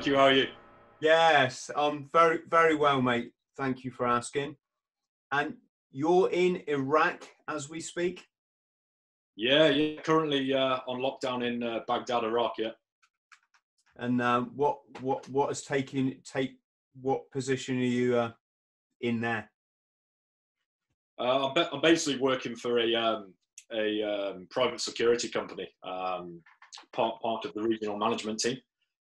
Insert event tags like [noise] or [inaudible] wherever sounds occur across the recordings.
thank you. How are you? Yes, I'm very, very well, mate. Thank you for asking. And you're in Iraq as we speak? Yeah, yeah. Currently uh, on lockdown in uh, Baghdad, Iraq. Yeah. And uh, what what what has taken take what position are you uh, in there? Uh, I'm, I'm, basically working for a um, a um, private security company, um, part part of the regional management team.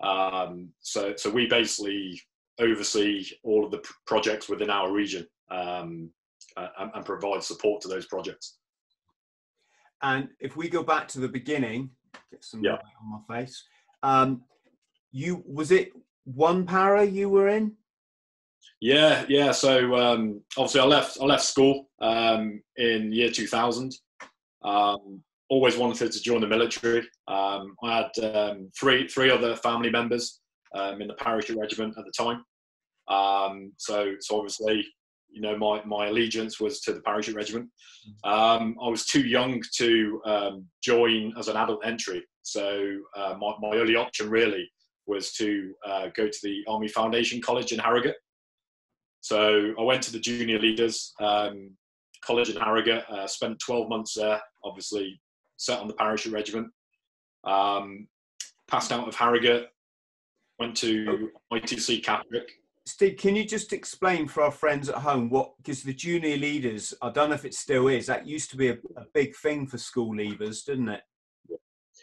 Um, so so we basically oversee all of the projects within our region um, and, and provide support to those projects. And if we go back to the beginning, get some yeah. on my face. Um, you was it one para you were in? Yeah, yeah. So um, obviously, I left. I left school um, in year 2000. Um, always wanted to join the military. Um, I had um, three three other family members um, in the parachute regiment at the time. so so obviously, you know, my my allegiance was to the parachute regiment. I was too young to join as an adult entry. So uh, my my only option really was to uh, go to the Army Foundation College in Harrogate. So I went to the junior leaders um, college in Harrogate, uh, spent 12 months there, obviously set on the parachute regiment. Um, passed out of Harrogate, went to ITC Catterick. Steve, can you just explain for our friends at home what, because the junior leaders, I don't know if it still is, that used to be a, a big thing for school leavers, didn't it?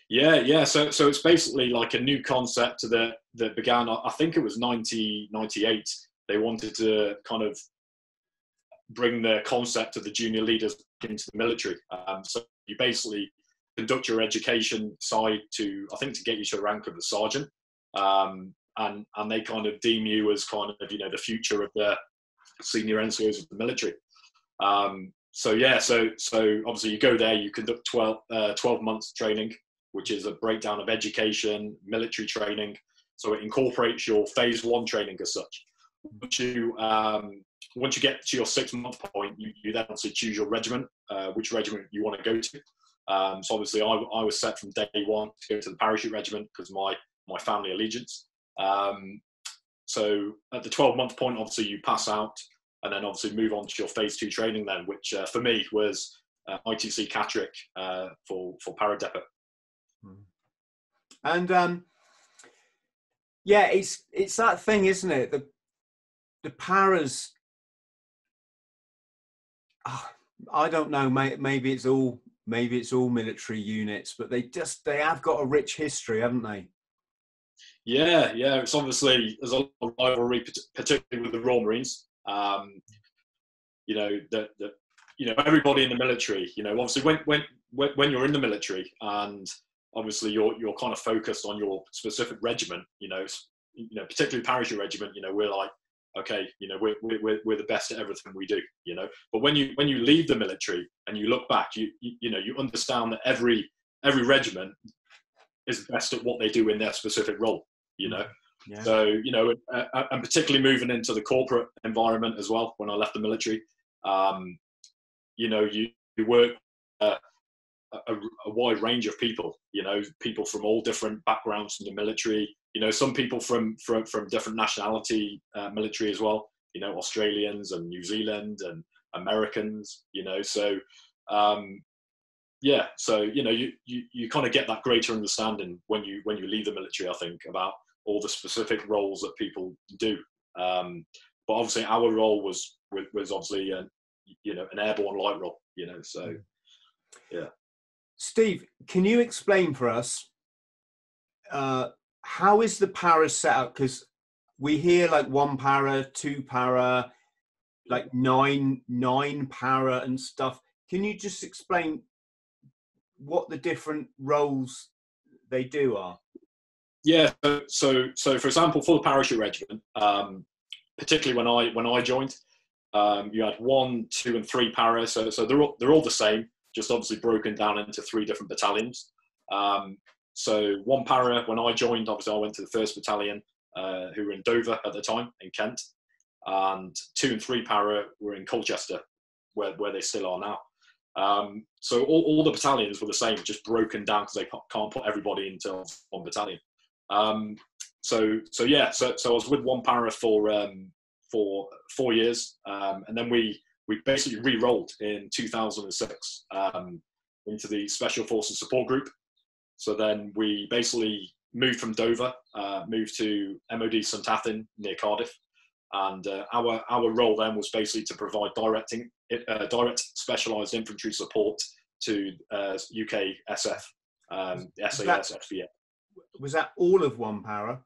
Yeah, yeah. So, so it's basically like a new concept that that began. I think it was 1998. They wanted to kind of bring the concept of the junior leaders into the military. Um, so you basically conduct your education side to, I think, to get you to the rank of the sergeant, um, and and they kind of deem you as kind of you know the future of the senior NCOs of the military. Um, so yeah, so so obviously you go there, you conduct 12, uh, 12 months training which is a breakdown of education, military training. So it incorporates your phase one training as such. Once you, um, once you get to your six month point, you, you then obviously choose your regiment, uh, which regiment you want to go to. Um, so obviously, I, I, was set from day one to go to the parachute regiment because my my family allegiance. Um, so at the 12 month point, obviously you pass out, and then obviously move on to your phase two training. Then, which uh, for me was uh, ITC Catterick uh, for for para. Hmm. And um, yeah, it's it's that thing, isn't it? The the paras. Oh, I don't know. Maybe it's all maybe it's all military units, but they just they have got a rich history, haven't they? Yeah, yeah. It's obviously there's a lot of rivalry, particularly with the Royal Marines. Um, you know that you know everybody in the military. You know, obviously when when when you're in the military and obviously you're you're kind of focused on your specific regiment. You know, you know, particularly parachute regiment. You know, we're like, okay, you know, we're we're we're the best at everything we do. You know, but when you when you leave the military and you look back, you you, you know, you understand that every every regiment is best at what they do in their specific role. You know. Yeah. So you know, uh, uh, and particularly moving into the corporate environment as well. When I left the military, um, you know, you, you work uh, a, a, wide range of people. You know, people from all different backgrounds from the military. You know, some people from from from different nationality, uh, military as well. You know, Australians and New Zealand and Americans. You know, so um, yeah, so you know, you you, you kind of get that greater understanding when you when you leave the military. I think about all the specific roles that people do. Um, but obviously, our role was was obviously a, you know an airborne light role. You know, so mm. yeah. Steve, can you explain for us uh, how is the para set up? Because we hear like one para, two para, like nine nine para and stuff. Can you just explain what the different roles they do are? Yeah, so so for example, for the parachute regiment, um, particularly when I when I joined, um, you had one, two, and three para. So so they're all, they're all the same just obviously broken down into three different battalions. Um, so one para, when I joined, obviously I went to the first battalion, uh, who were in Dover at the time in Kent, and two and three para were in Colchester, where, where they still are now. Um, so all, all the battalions were the same, just broken down because they can't put everybody into one battalion. Um, so so yeah, so so I was with one para for um, for four years, um, and then we we basically re-rolled in 2006 um, into the Special Forces Support Group. So then we basically moved from Dover, uh, moved to MOD St Athan near Cardiff, and uh, our our role then was basically to provide directing uh, direct specialised infantry support to UK uh, SF, um, SAS FVA. Was that all of one para?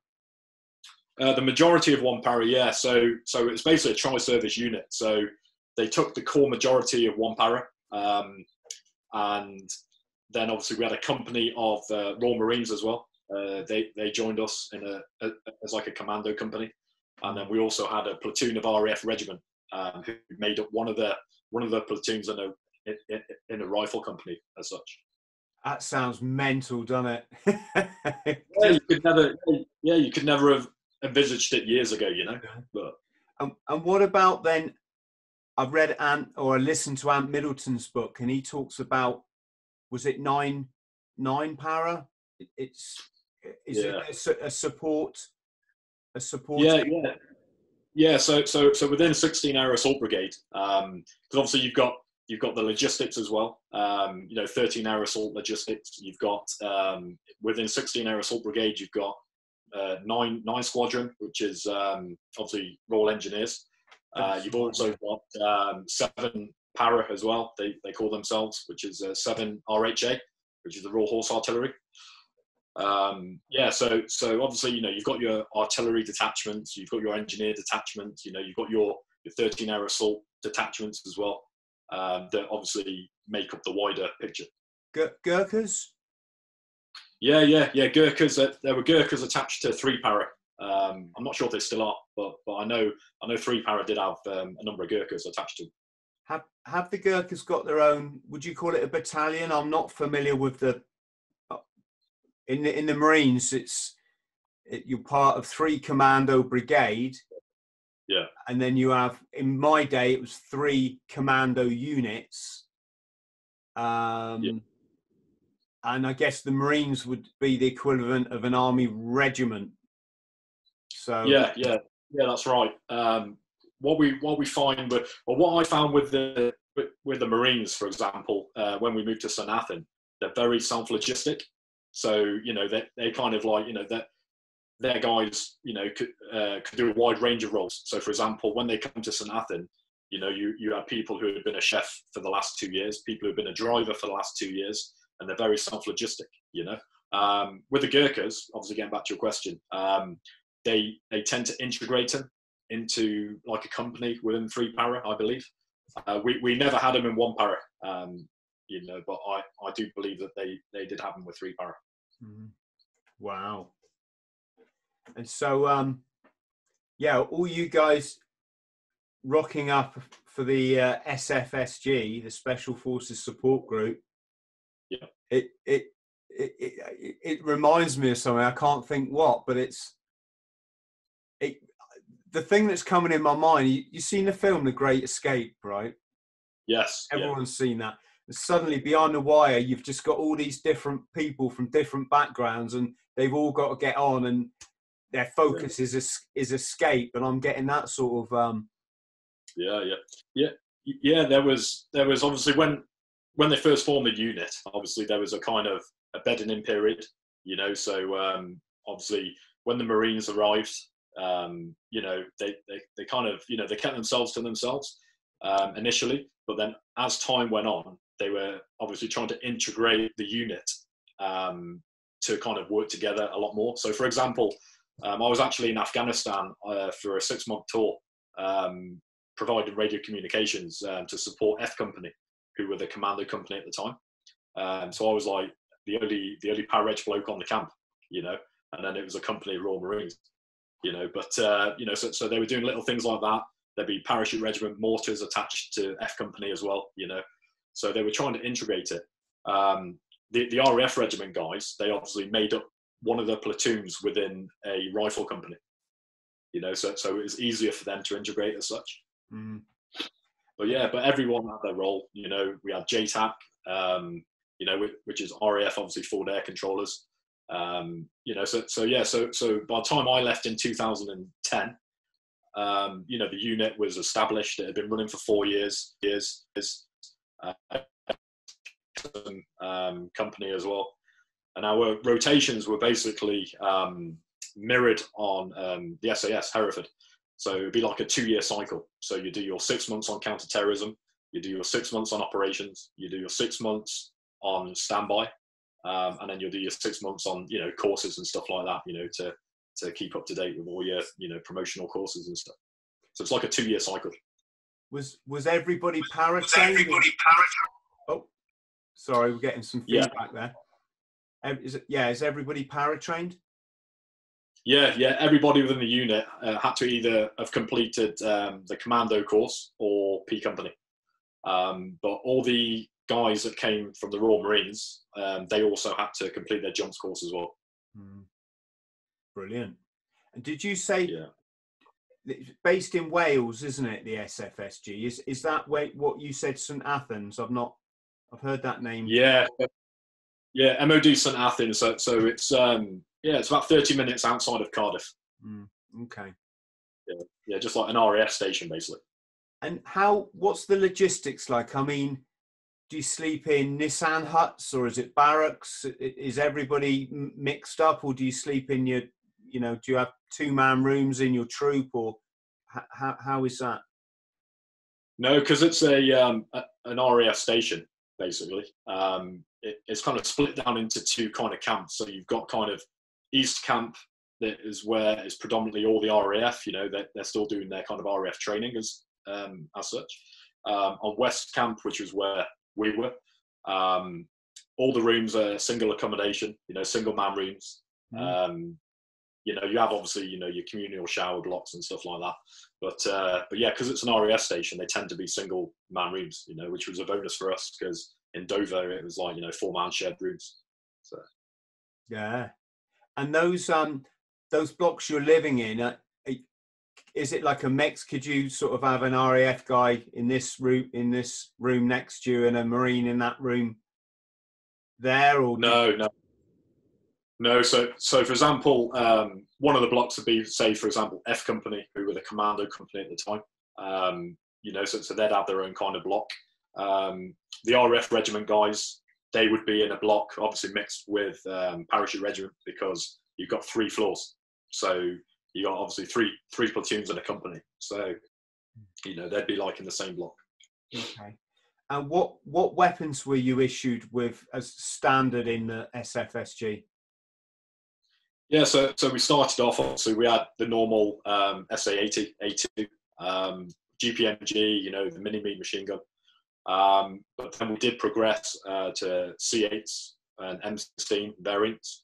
Uh, the majority of one para, yeah. So so it's basically a tri-service unit. So they took the core majority of one para, um, and then obviously we had a company of uh, Royal Marines as well. Uh, they they joined us in a, a, as like a commando company, and then we also had a platoon of RAF regiment um, who made up one of the one of the platoons in a in, in a rifle company as such. That sounds mental, doesn't it? [laughs] yeah, you could never. Yeah, you could never have envisaged it years ago, you know. But and, and what about then? I've read Ant or I listened to Ant Middleton's book, and he talks about was it nine nine para? It's is yeah. it a, a, support a support? Yeah, yeah, yeah. So so so within 16 Air Assault Brigade, because um, obviously you've got you've got the logistics as well. Um, you know, 13 Air Assault logistics. You've got um, within 16 Air Assault Brigade, you've got uh, nine nine squadron, which is um, obviously Royal Engineers. Uh, you've also got um, seven para as well. They they call themselves, which is uh, seven RHA, which is the Royal Horse Artillery. Um, yeah, so so obviously you know you've got your artillery detachments, you've got your engineer detachments, you know you've got your your 13 air assault detachments as well um, that obviously make up the wider picture. Gurkhas. Yeah, yeah, yeah. Gurkhas. Uh, there were Gurkhas attached to three para. Um, I'm not sure if they still are, but but I know I know three para did have um, a number of Gurkhas attached to. Them. Have have the Gurkhas got their own? Would you call it a battalion? I'm not familiar with the. Uh, in the in the Marines, it's it, you're part of three commando brigade. Yeah. And then you have in my day it was three commando units. Um, yeah and I guess the Marines would be the equivalent of an army regiment. So yeah, yeah, yeah, that's right. Um, what we what we find with, or what I found with the with, the Marines, for example, uh, when we moved to St Athan, they're very self logistic. So you know they they kind of like you know that their guys you know could uh, could do a wide range of roles. So for example, when they come to St Athan, you know you you have people who have been a chef for the last two years, people who've been a driver for the last two years, and they're very self-logistic. You know, um, with the Gurkhas, obviously getting back to your question, um, they they tend to integrate them into like a company within three para, I believe. Uh, we we never had them in one para, um, you know, but I I do believe that they they did have them with three para. Mm-hmm. Wow. And so, um, yeah, all you guys rocking up for the uh, SFSG, the Special Forces Support Group, yeah. It, it it it it reminds me of something. I can't think what, but it's it. The thing that's coming in my mind. You, you've seen the film The Great Escape, right? Yes. Everyone's yeah. seen that. And suddenly, behind the wire, you've just got all these different people from different backgrounds, and they've all got to get on, and their focus yeah. is is escape. And I'm getting that sort of. um Yeah, yeah, yeah, yeah. There was there was obviously when when they first formed the unit, obviously there was a kind of a bedding in period, you know. So um, obviously when the Marines arrived, um, you know, they, they, they kind of, you know, they kept themselves to themselves um, initially, but then as time went on, they were obviously trying to integrate the unit um, to kind of work together a lot more. So, for example, um, I was actually in Afghanistan uh, for a six month tour, um, providing radio communications um, to support F Company, who were the commando company at the time. So I was like the only the only Para Reg bloke on the camp, you know, and then it was a company of Royal Marines, you know. But uh, you know, so, so they were doing little things like that. There'd be parachute regiment mortars attached to F company as well, you know. So they were trying to integrate it. Um, the the RAF regiment guys, they obviously made up one of the platoons within a rifle company, you know. So so it was easier for them to integrate as such. Mm. but yeah, but everyone had their role. You know, we had JTAC, um, you know, which is RAF, obviously forward air controllers. Um, you know, so so yeah, so so by the time I left in 2010, um, you know, the unit was established. It had been running for four years. Years, uh, um, company as well, and our rotations were basically um, mirrored on um, the SAS Hereford. So it'd be like a two-year cycle. So you do your six months on counter-terrorism, you do your six months on operations, you do your six months on standby, um, and then you'll do your six months on you know courses and stuff like that. You know to to keep up to date with all your you know promotional courses and stuff. So it's like a two-year cycle. Was was everybody para trained? Everybody para Oh, sorry, we're getting some feedback yeah. there. Is it, yeah, is everybody para trained? Yeah, yeah. Everybody within the unit uh, had to either have completed um, the commando course or P company. Um, but all the guys that came from the Royal Marines, um, they also had to complete their jumps course as well. Mm. Brilliant. And did you say yeah. based in Wales, isn't it? The SFSG is is that what you said, St Athans? I've not, I've heard that name. Yeah, yeah. MOD St Athans. So, so it's um, yeah, it's about 30 minutes outside of Cardiff. Mm, okay. Yeah, yeah, just like an RAF station, basically. And how? What's the logistics like? I mean, do you sleep in Nissen huts or is it barracks? Is everybody mixed up, or do you sleep in your? You know, do you have two man rooms in your troop, or how how is that? No, because it's a, um, an RAF station basically. Um, it, it's kind of split down into two kind of camps. So you've got kind of East Camp that is where it's predominantly all the RAF. You know, they're, they're still doing their kind of RAF training as um, as such. Um, on West Camp, which is where we were, um, all the rooms are single accommodation. You know, single man rooms. Mm. you know, you have obviously you know your communal shower blocks and stuff like that. But uh, but yeah, because it's an RAF station, they tend to be single man rooms. You know, which was a bonus for us because in Dover it was like you know four man shared rooms. So yeah, and those um those blocks you're living in, uh, is it like a mix? Could you sort of have an RAF guy in this room in this room next to you and a Marine in that room there, or no, no, no. So, so for example, um, one of the blocks would be, say, for example, F Company, who were the commando company at the time. Um, you know, so, so they'd have their own kind of block. Um, the RF regiment guys, they would be in a block, obviously mixed with um, parachute regiment because you've got three floors. So you got obviously three three platoons in a company. So you know they'd be like in the same block. Okay. And what what weapons were you issued with as standard in the SFSG? Yeah, so so we started off obviously we had the normal um, SA80 A2 um, GPMG, you know the Minimi machine gun. Um, but then we did progress uh, to C8s and M16 variants.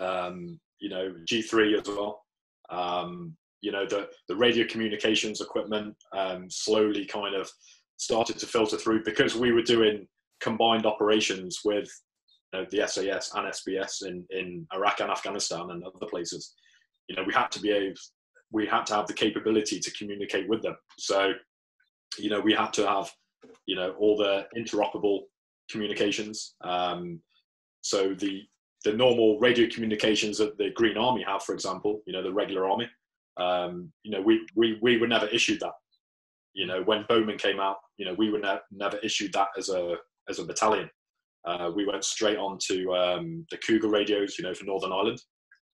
Um, you know, G3 as well. Um, you know, the, the radio communications equipment um, slowly kind of started to filter through because we were doing combined operations with you know, the SAS and SBS in, in Iraq and Afghanistan and other places. You know, we had to be able, we had to have the capability to communicate with them. So, you know, we had to have you know all the interoperable communications. Um, so the the normal radio communications that the Green Army have, for example, you know the regular army, um, you know we, we we were never issued that. You know when Bowman came out, you know we were ne- never issued that as a as a battalion. Uh, we went straight on to um, the Cougar radios, you know, for Northern Ireland.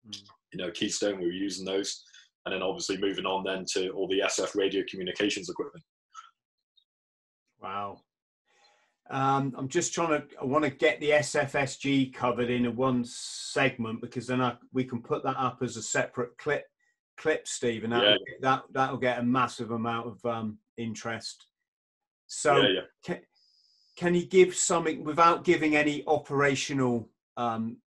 Mm. You know, Keystone, we were using those. And then obviously moving on then to all the SF radio communications equipment. Wow. Um, I'm just trying to. I want to get the SFSG covered in a one segment because then I, we can put that up as a separate clip. Clip, Steve, and that yeah. that that'll get a massive amount of um, interest. So, yeah, yeah. Can, can you give something without giving any operational um,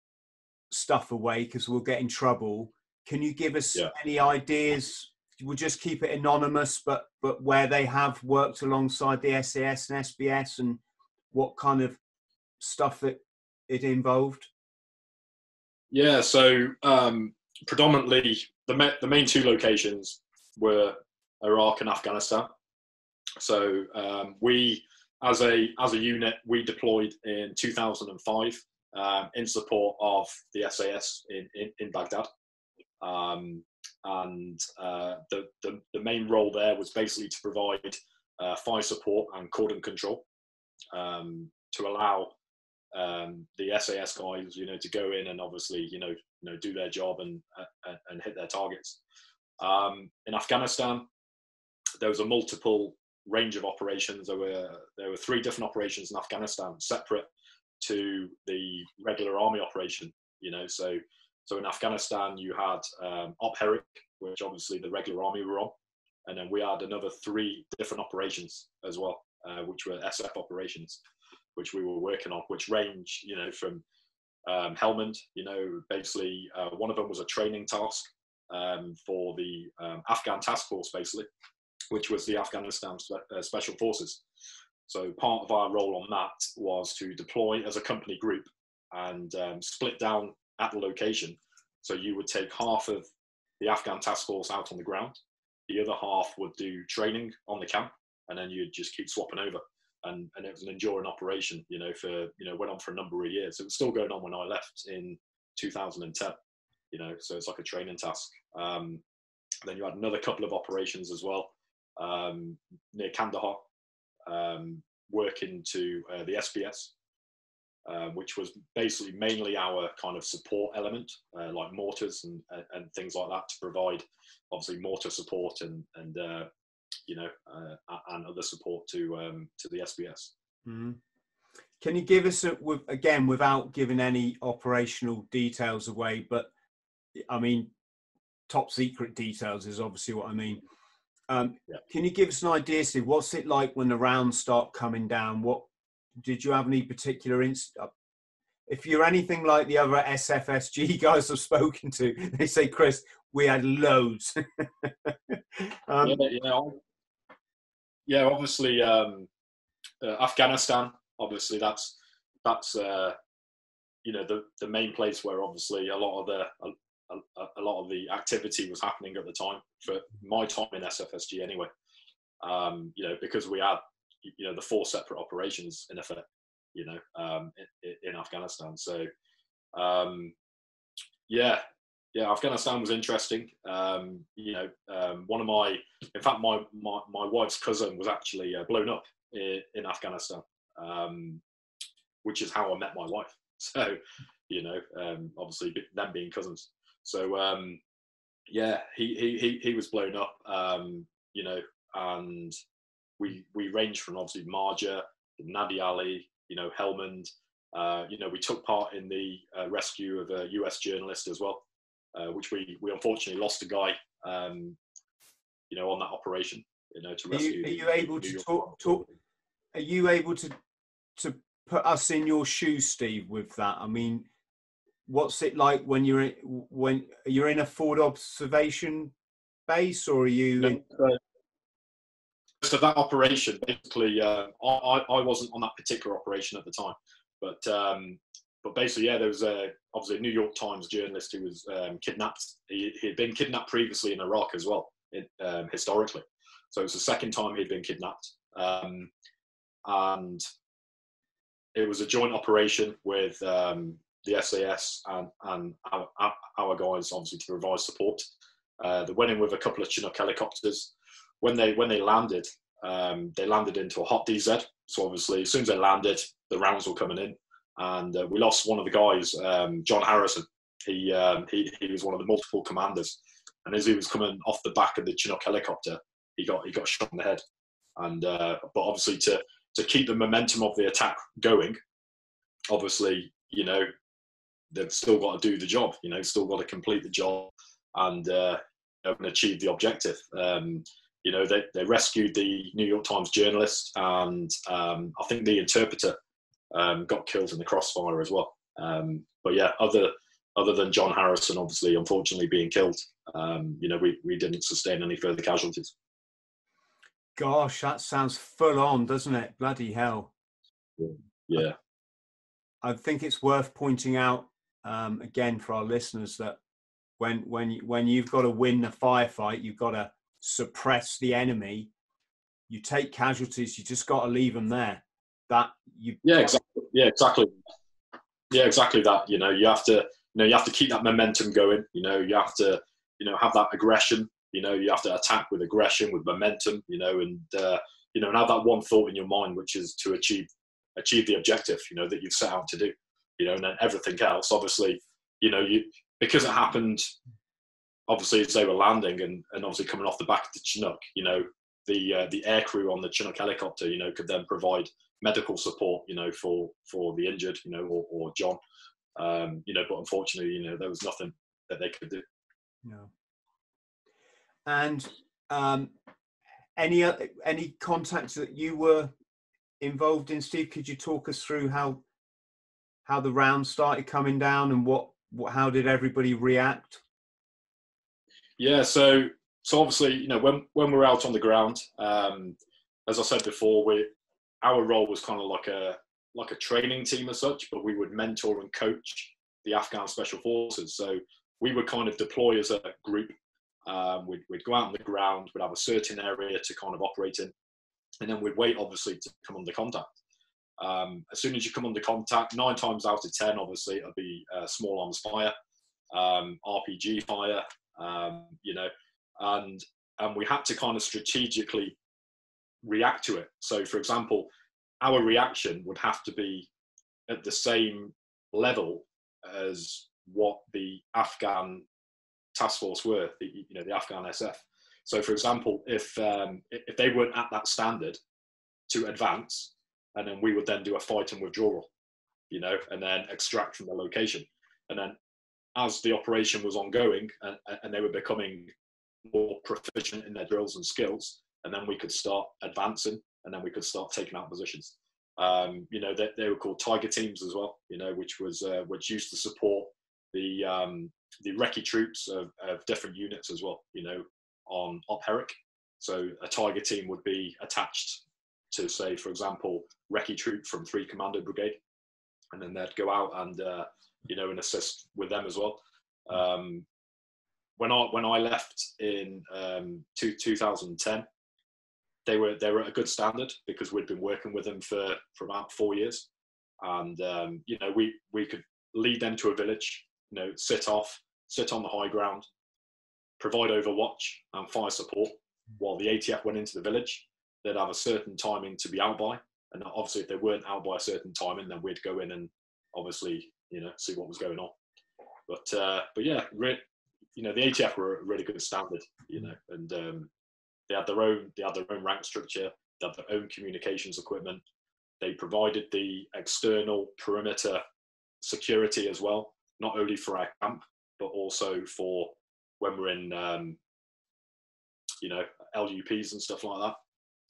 stuff away because we'll get in trouble? Can you give us any ideas we'll just keep it anonymous, but but where they have worked alongside the SAS and SBS and what kind of stuff that it involved? Yeah, so um, predominantly the the main two locations were Iraq and Afghanistan. So um, we, as a as a unit, we deployed in 2005 um, in support of the SAS in in, in Baghdad. Um, and uh, the, the, the main role there was basically to provide uh, fire support and cordon control um, to allow um, the SAS guys, you know, to go in and obviously, you know, you know, do their job and uh, and hit their targets. Um, in Afghanistan, there was a multiple range of operations. There were there were three different operations in Afghanistan, separate to the regular army operation. You know, so so in Afghanistan you had um, Op Herrick, which obviously the regular army were on, and then we had another three different operations as well, uh, which were SF operations, which we were working on, which range, you know, from um, Helmand, you know, basically uh, one of them was a training task um, for the um, Afghan task force, basically, which was the Afghanistan uh, Special Forces. So part of our role on that was to deploy as a company group and um, split down at the location. So you would take half of the Afghan task force out on the ground, the other half would do training on the camp, and then you'd just keep swapping over. And, and it was an enduring operation, you know, for, you know, went on for a number of years. It was still going on when I left in 2010, you know, so it's like a training task. Um, then you had another couple of operations as well um, near Kandahar, um, working to uh, the SBS, uh, which was basically mainly our kind of support element, uh, like mortars and, and things like that, to provide obviously mortar support and and uh, you know uh, and other support to um, to the SBS. Mm-hmm. Can you give us a, with, again without giving any operational details away? But I mean, top secret details is obviously what I mean. Um, yeah. Can you give us an idea, Steve? What's it like when the rounds start coming down? What did you have any particular inst? Uh, if you're anything like the other SFSG [laughs] guys I've spoken to, they say, Chris, we had loads. [laughs] um, yeah, yeah, yeah, obviously, um, uh, Afghanistan. Obviously, that's that's uh, you know the the main place where obviously a lot of the a, a, a, lot of the activity was happening at the time for my time in SFSG anyway. Um, you know, because we had you know the four separate operations in effect you know um, in, in, afghanistan so um, yeah yeah afghanistan was interesting. Um, you know um, one of my in fact my my, my wife's cousin was actually uh, blown up in, in afghanistan um, which is how i met my wife. [laughs] So you know um, obviously them being cousins. So yeah he, he he he was blown up you know and we we range from obviously Marja, Nadi Ali, you know Helmand. Uh, you know, we took part in the uh, rescue of a US journalist as well, uh, which we we unfortunately lost a guy, um, you know, on that operation. You know, to rescue. Are you, are you able to talk, talk? Are you able to to put us in your shoes, Steve? With that, I mean, what's it like when you're in, when you're in a forward observation base, or are you? No, in, so that operation, basically, uh, I, I wasn't on that particular operation at the time, but um, but basically, yeah, there was a obviously a New York Times journalist who was um, kidnapped. He had been kidnapped previously in Iraq as well, um, historically. So it was the second time he'd been kidnapped, um, and it was a joint operation with um, the SAS and and our, our, guys, obviously to provide support. Uh, they went in with a couple of Chinook helicopters when they when they landed, um, they landed into a hot DZ. So obviously, as soon as they landed, the rounds were coming in, and uh, we lost one of the guys, um, John Harrison. He, um, he he was one of the multiple commanders, and as he was coming off the back of the Chinook helicopter, he got he got shot in the head. And uh, but obviously to to keep the momentum of the attack going, obviously you know they've still got to do the job. You know, still got to complete the job and uh, and achieve the objective. Um, you know, they, they rescued the New York Times journalist, and um, I think the interpreter um, got killed in the crossfire as well. Um, but yeah, other other than John Harrison, obviously, unfortunately being killed, um, you know, we, we didn't sustain any further casualties. Gosh, that sounds full on, doesn't it? Bloody hell. Yeah. I, think it's worth pointing out um, again for our listeners that when when when you've got to win the firefight, you've got to suppress the enemy, you take casualties. You just got to leave them there. That you. Yeah, exactly. Yeah, exactly. Yeah, exactly that. You know, you have to. You know, you have to keep that momentum going. You know, you have to. You know, have that aggression. You know, you have to attack with aggression, with momentum. You know, and uh, you know, and have that one thought in your mind, which is to achieve achieve the objective. You know, that you've set out to do. You know, and then everything else, obviously, you know, you because it happened obviously as they were landing and, and obviously coming off the back of the Chinook, you know, the uh, the air crew on the Chinook helicopter, you know, could then provide medical support, you know, for for the injured, you know, or, or John, um, you know, but unfortunately, you know, there was nothing that they could do. No. And um, any any contacts that you were involved in, Steve? Could you talk us through how how the round started coming down and what, what how did everybody react? Yeah, so so obviously, you know, when when we're out on the ground, um, as I said before, we our role was kind of like a like a training team as such, but we would mentor and coach the Afghan Special Forces. So we would kind of deploy as a group. Um, we'd, we'd go out on the ground, we'd have a certain area to kind of operate in, and then we'd wait, obviously, to come under contact. Um, as soon as you come under contact, nine times out of ten, obviously, it'll be uh, small arms fire, um, RPG fire, um, you know, and and we had to kind of strategically react to it. So, for example, our reaction would have to be at the same level as what the Afghan task force were, the, you know, the Afghan SF. So, for example, if um, if they weren't at that standard to advance, and then we would then do a fight and withdrawal, you know, and then extract from the location, and then as the operation was ongoing and, and they were becoming more proficient in their drills and skills, and then we could start advancing, and then we could start taking out positions. Um, you know, they, they, were called Tiger teams as well. You know, which was uh, which used to support the um, the recce troops of, of, different units as well. You know, on Op Herrick. So a Tiger team would be attached to, say, for example, recce troop from Three Commando Brigade, and then they'd go out and uh, you know, and assist with them as well. Um, when I when I left in um, two, 2010, they were they were at a good standard because we'd been working with them for for about four years, and um, you know we we could lead them to a village, you know, sit off, sit on the high ground, provide overwatch and fire support while the ATF went into the village. They'd have a certain timing to be out by, and obviously if they weren't out by a certain timing, then we'd go in and obviously you know, see what was going on. But uh, but yeah, re- you know, the ATF were a really good standard, you know, and um, they had their own they had their own rank structure, they had their own communications equipment. They provided the external perimeter security as well, not only for our camp but also for when we're in, um, you know, LUPs and stuff like that.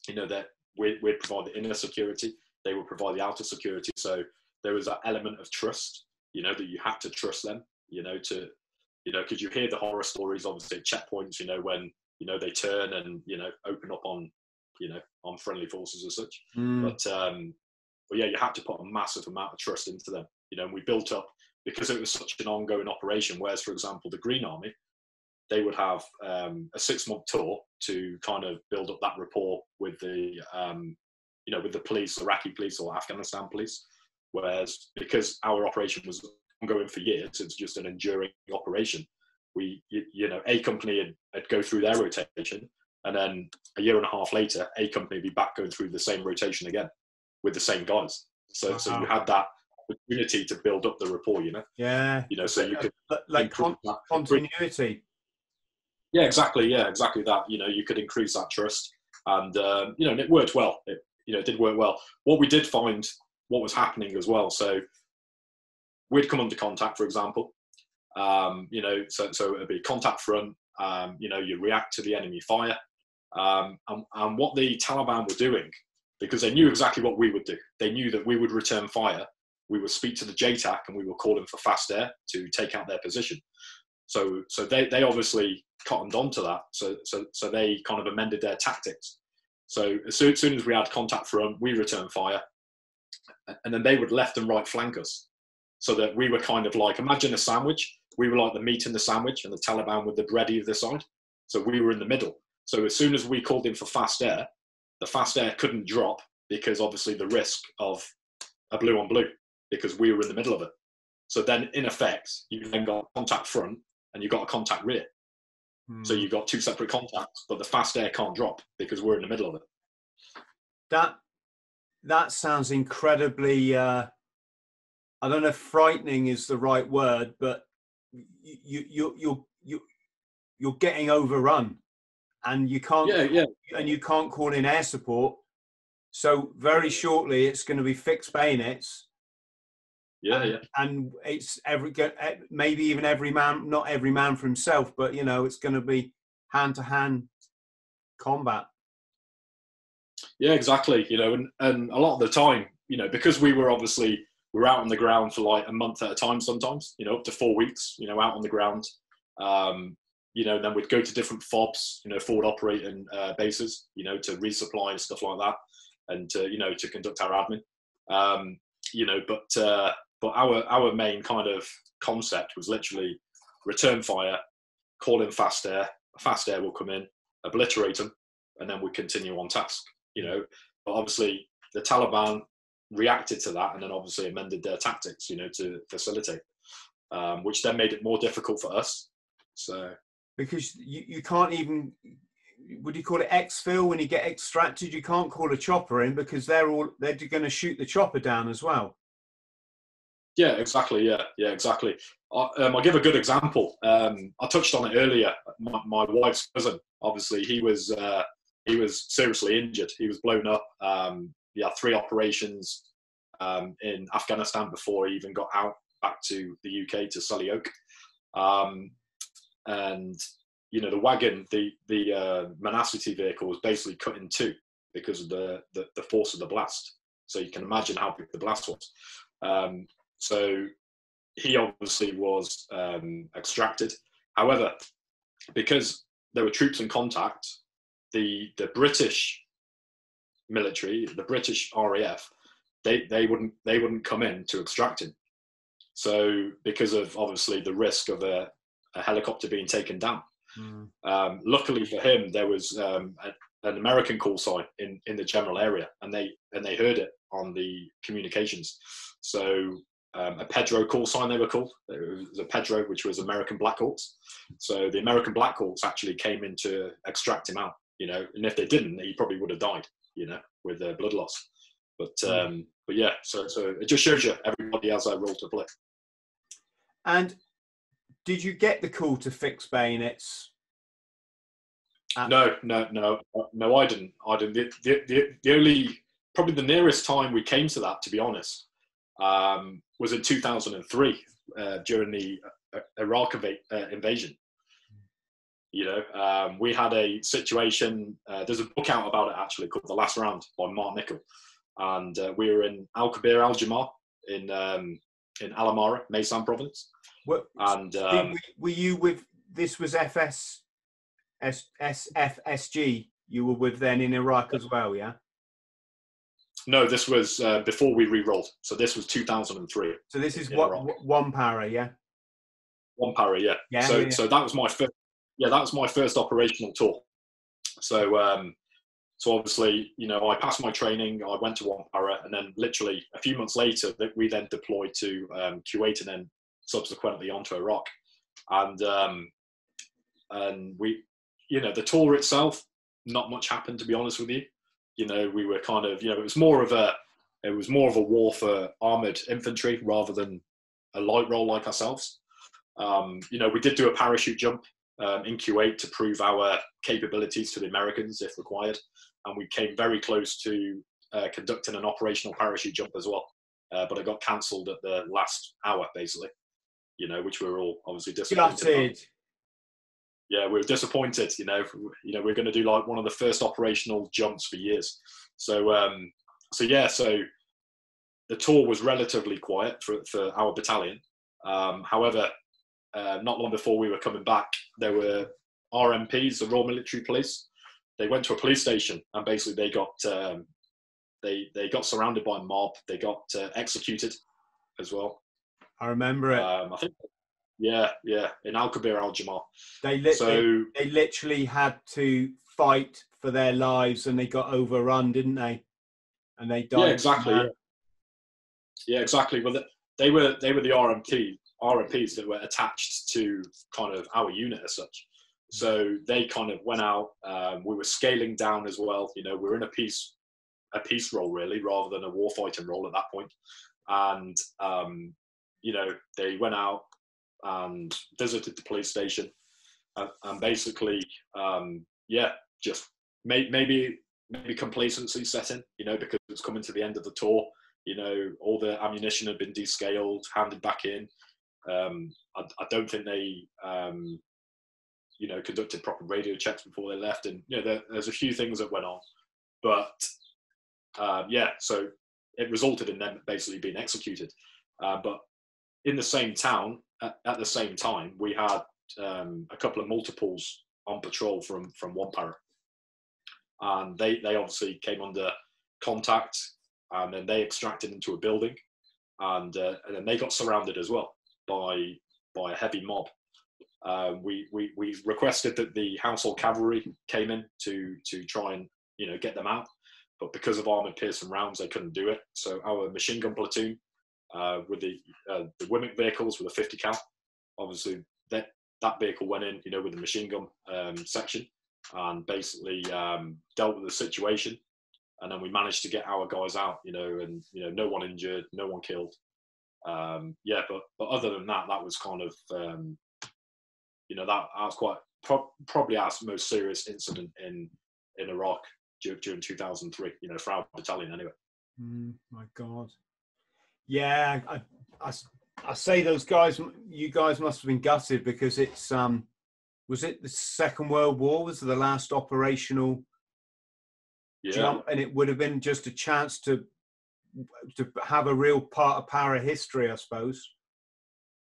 You know that we we'd provide the inner security, they would provide the outer security. So there was that element of trust you know, that you had to trust them, you know, to, you know, because you hear the horror stories, obviously, checkpoints, you know, when, you know, they turn and, you know, open up on, you know, on friendly forces as such. Mm. But, um, but yeah, you had to put a massive amount of trust into them, you know, and we built up because it was such an ongoing operation. Whereas, for example, the Green Army, they would have um, a six month tour to kind of build up that rapport with the, um, you know, with the police, Iraqi police or Afghanistan police. Whereas because our operation was ongoing for years, it's just an enduring operation. We, you, you know, a company would would go through their rotation, and then a year and a half later, a company would be back going through the same rotation again with the same guys. So, wow. so you had that opportunity to build up the rapport, you know. Yeah. You know, so you could like con- continuity. Yeah, exactly. Yeah, exactly that. You know, you could increase that trust, and um, you know, and it worked well. It, you know, it did work well. What we did find what was happening as well. So we'd come under contact, for example. Um, you know, so, so it'd be contact front. Um, you know, you react to the enemy fire. Um, and, and what the Taliban were doing, because they knew exactly what we would do. They knew that we would return fire. We would speak to the JTAC and we would call them for fast air to take out their position. So, so they, they obviously cottoned onto that. So, so, so they kind of amended their tactics. So as soon, as soon as we had contact front, we return fire and then they would left and right flank us so that we were kind of like imagine a sandwich we were like the meat in the sandwich and the taliban were the bread either side so we were in the middle so as soon as we called in for fast air the fast air couldn't drop because obviously the risk of a blue on blue because we were in the middle of it. So then, in effect, you then got contact front and you got a contact rear. Hmm. So you've got two separate contacts, but the fast air can't drop because we're in the middle of it. That that sounds incredibly. Uh, I don't know if frightening is the right word, but you you you you you're getting overrun, and you can't. Yeah, yeah. And you can't call in air support. So very shortly, it's going to be fixed bayonets yeah, yeah. And it's every maybe even every man, not every man for himself, but you know, it's going to be hand to hand combat. Yeah, exactly. You know, and, and a lot of the time, you know, because we were obviously we are out on the ground for like a month at a time sometimes, you know, up to four weeks, you know, out on the ground. Um, you know, then we'd go to different FOBs, you know, forward operating uh, bases, you know, to resupply and stuff like that, and to, you know, to conduct our admin. Um, you know, but uh, but our our main kind of concept was literally return fire, call in fast air, fast air will come in, obliterate them, and then we continue on task. You know, but obviously the Taliban reacted to that and then obviously amended their tactics. You know, to facilitate, um, which then made it more difficult for us. So because you, you can't even would you call it exfil when you get extracted you can't call a chopper in because they're all they're going to shoot the chopper down as well yeah, exactly. Yeah, yeah, exactly. I, um, I'll give a good example. Um, I touched on it earlier. My, my wife's cousin, obviously, he was uh, he was seriously injured. He was blown up. Um, had three operations um, in Afghanistan before he even got out back to the UK to Selly Oak. Um, and you know, the wagon, the the uh, vehicle was basically cut in two because of the, the, the force of the blast. So you can imagine how big the blast was. Um, so he obviously was um, extracted. However, because there were troops in contact, the the British military, the British RAF, they, they wouldn't they wouldn't come in to extract him. So because of obviously the risk of a, a helicopter being taken down. Mm. Um, luckily for him, there was um, a, an American call sign in, in the general area, and they and they heard it on the communications. So um, a Pedro call sign they were called. It was a Pedro, which was American Black Hawks. So the American Black Hawks actually came in to extract him out, you know, and if they didn't, he probably would have died, you know, with uh, blood loss. But hmm. um, but yeah, so so it just shows you everybody has a role to play. And did you get the call to fix bayonets? No, no, no, no. I didn't. I didn't. The, the, the, the only probably the nearest time we came to that, to be honest, um, was in 2003 uh, during the uh, Iraq inv- uh, invasion. You know, um, we had a situation. Uh, there's a book out about it actually called "The Last Round" by Mark Nicol, and uh, we were in Al Kabir Al Jamar in um, in Al Amara, Maysan province. What, and um, were you with? This was FS S, SFSG. You were with then in Iraq as well, yeah. No, this was uh, before we re-rolled. So this was 2003. So this is what one para, yeah. One para, yeah. yeah so yeah. so that was my first. Yeah, that was my first operational tour. So um, so obviously, you know, I passed my training. I went to one para, and then literally a few months later, that we then deployed to um, Kuwait, and then subsequently onto Iraq. And um, and we, you know, the tour itself, not much happened to be honest with you you know, we were kind of, you know, it was more of a, it was more of a war for armored infantry rather than a light role like ourselves. Um, you know, we did do a parachute jump um, in Kuwait to prove our capabilities to the Americans if required, and we came very close to uh, conducting an operational parachute jump as well. Uh, but it got cancelled at the last hour, basically. You know, which we were all obviously disappointed yeah, we were disappointed. You know, you know, we are going to do like one of the first operational jumps for years. So, um, so yeah, so the tour was relatively quiet for, for our battalion. Um, however, uh, not long before we were coming back, there were RMPs, the Royal Military Police. They went to a police station and basically they got um, they they got surrounded by a mob. They got uh, executed as well. I remember it. Um, I think yeah, yeah, in Al Kabir Al Jamar. They, li- so, they, literally had to fight for their lives and they got overrun, didn't they? And they died. Yeah, exactly. Yeah. yeah, exactly. Well, they were they were the RMP RMPs that were attached to kind of our unit as such. So they kind of went out. Um, we were scaling down as well. You know, we are in a peace a peace role really, rather than a warfighting role at that point. And um, you know, they went out and visited the police station, and, and basically, um, yeah, just may, maybe maybe complacency set in. You know, because it's coming to the end of the tour. You know, all the ammunition had been descaled, handed back in. Um, I, I, don't think they um, you know, conducted proper radio checks before they left, and you know, there, there's a few things that went on, but uh, yeah, so it resulted in them basically being executed. Uh, but in the same town, at, at the same time, we had um, a couple of multiples on patrol from from one para, and they they obviously came under contact, and then they extracted into a building, and uh, and then they got surrounded as well by by a heavy mob uh, we, we, we requested that the household cavalry came in to, to try and you know get them out, but because of armored piercing rounds, they couldn't do it. So our machine gun platoon uh, with the uh, the WMIK vehicles with a 50 cal, obviously that that vehicle went in, you know, with the machine gun um, section and basically um, dealt with the situation. And then we managed to get our guys out, you know, and you know, no one injured, no one killed. Um, yeah, but other than that, that was kind of um, you know that, that was quite pro- probably our most serious incident in in Iraq during, during 2003. You know, for our battalion anyway. Mm, my God. Yeah, I, I, I say those guys. You guys must have been gutted because it's um, was it the Second World War? Was the last operational yeah. jump, and it would have been just a chance to to have a real part of para history, I suppose.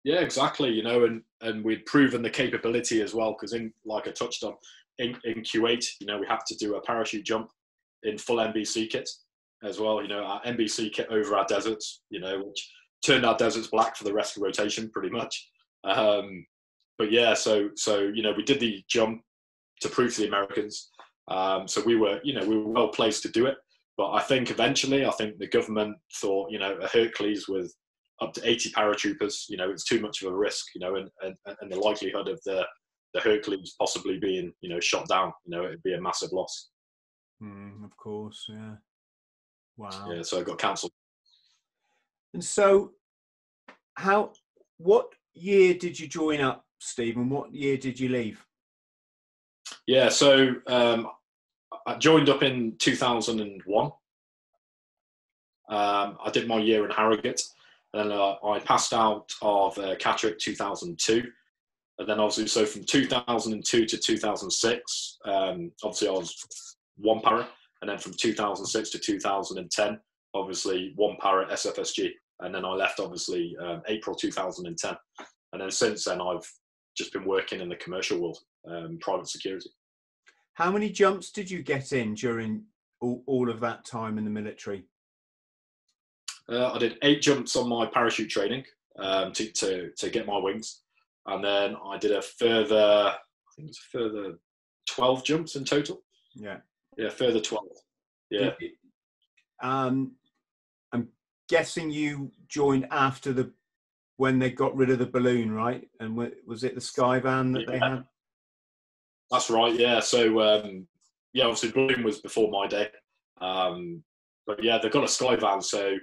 Yeah, exactly. You know, and and we'd proven the capability as well because in like I touched on in, in Kuwait, you know, we had to do a parachute jump in full NBC kit as well. You know, our NBC kit over our deserts. You know, which turned our deserts black for the rest of the rotation, pretty much. Um, but yeah, so so you know, we did the jump to prove to the Americans. Um, so we were, you know, we were well placed to do it. But I think eventually, I think the government thought, you know, a Hercules with up to 80 paratroopers, you know, it's too much of a risk, you know, and, and, and the likelihood of the, the Hercules possibly being, you know, shot down, you know, it'd be a massive loss. Mm, of course, yeah. Wow. Yeah, so it got cancelled. And so, how, what year did you join up, Stephen? What year did you leave? Yeah, so um, I joined up in 2001. Um, I did my year in Harrogate. Then uh, I passed out of uh, Catterick 2002. And then obviously, so from 2002 to 2006, um, obviously I was one para. And then from 2006 to 2010, obviously one para SFSG. And then I left obviously um, April 2010. And then since then, I've just been working in the commercial world, um, private security. How many jumps did you get in during all, all of that time in the military? Uh, I did eight jumps on my parachute training um, to, to, to get my wings. And then I did a further, I think it's a further 12 jumps in total. Yeah. Yeah, further 12. Yeah. Um, I'm guessing you joined after the when they got rid of the balloon, right? And was it the Skyvan that yeah. they had? That's right. Yeah. So um, yeah, obviously balloon was before my day, um, but yeah, they've got a Skyvan. So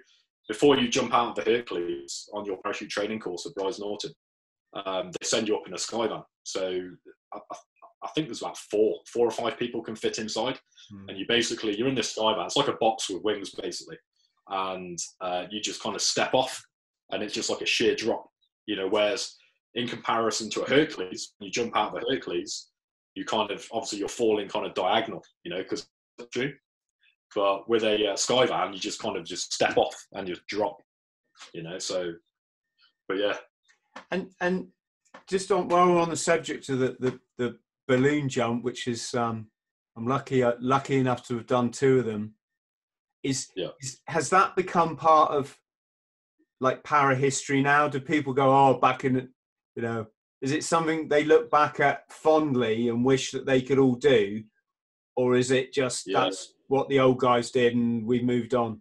before you jump out of the Hercules on your parachute training course at Brize Norton, um, they send you up in a Skyvan. So I, I, think there's about four, four or five people can fit inside, mm. and you basically you're in this Skyvan. It's like a box with wings, basically, and uh, you just kind of step off, and it's just like a sheer drop. You know, whereas in comparison to a Hercules, when you jump out of a Hercules, you kind of obviously you're falling kind of diagonal. You know, because but with a uh, Skyvan, you just kind of just step off and just drop, you know. So, but yeah. And and just on while we're on the subject of the the, the balloon jump, which is um, I'm lucky uh, lucky enough to have done two of them. Is, yeah. is has that become part of like para history now? Do people go, oh, back in, you know, is it something they look back at fondly and wish that they could all do, or is it just Yeah. that's what the old guys did and we moved on?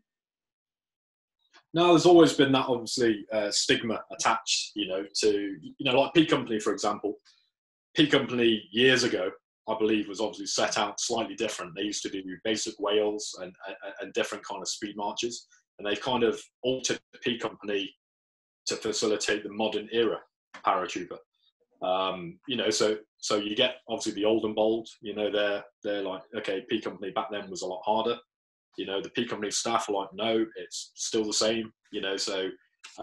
No, there's always been that obviously uh, stigma attached, you know, to you know, like P Company, for example. P Company years ago, I believe, was obviously set out slightly different. They used to do basic whales and, and, and different kind of speed marches, and they've kind of altered P Company to facilitate the modern era paratrooper. Um, you know, so so you get obviously the old and bold. You know, they're they're like okay, P Company back then was a lot harder you know the P company staff are like no it's still the same you know so